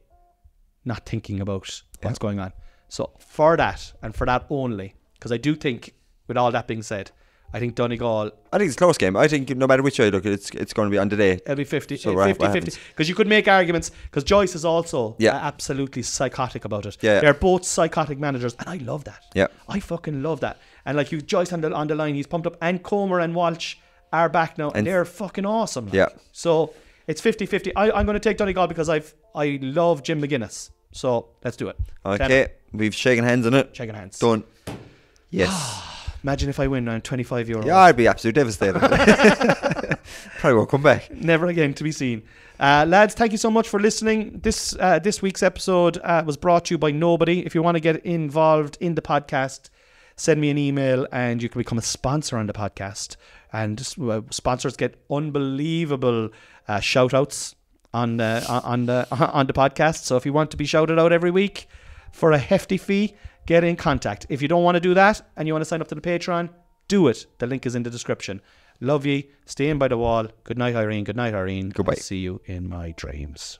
not thinking about what's going on. So for that and for that only, because I do think, with all that being said, I think Donegal I think it's a close game. I think no matter which way you look, at it, it's it's going to be on the day. it'll be 50 So uh, what- 50 50 because you could make arguments because Joyce is also Yeah. absolutely psychotic about it. Yeah. They're both psychotic managers and I love that. Yeah. I fucking love that. And like you, Joyce on the on the line, he's pumped up, and Comer and Walsh are back now, and, And- they're fucking awesome. like. Yeah. So it's 50-50. I, I'm going to take Donegal because I've I love Jim McGuinness. So let's do it. Okay, we've shaken hands on it. Shaking hands. Done. Yes. Imagine if I win on 25 euro. yeah, I'd be absolutely devastated. Probably won't come back. Never again to be seen. Uh, lads, thank you so much for listening. This uh, this week's episode uh, was brought to you by nobody. If you want to get involved in the podcast, send me an email and you can become a sponsor on the podcast. And uh, sponsors get unbelievable uh, shout outs on the on the on the podcast. So if you want to be shouted out every week for a hefty fee, get in contact. If you don't want to do that and you want to sign up to the Patreon, do it. The link is in the description. Love ye. Stay in by the wall. Good night, Irene. Good night, Irene. Goodbye. I'll see you in my dreams.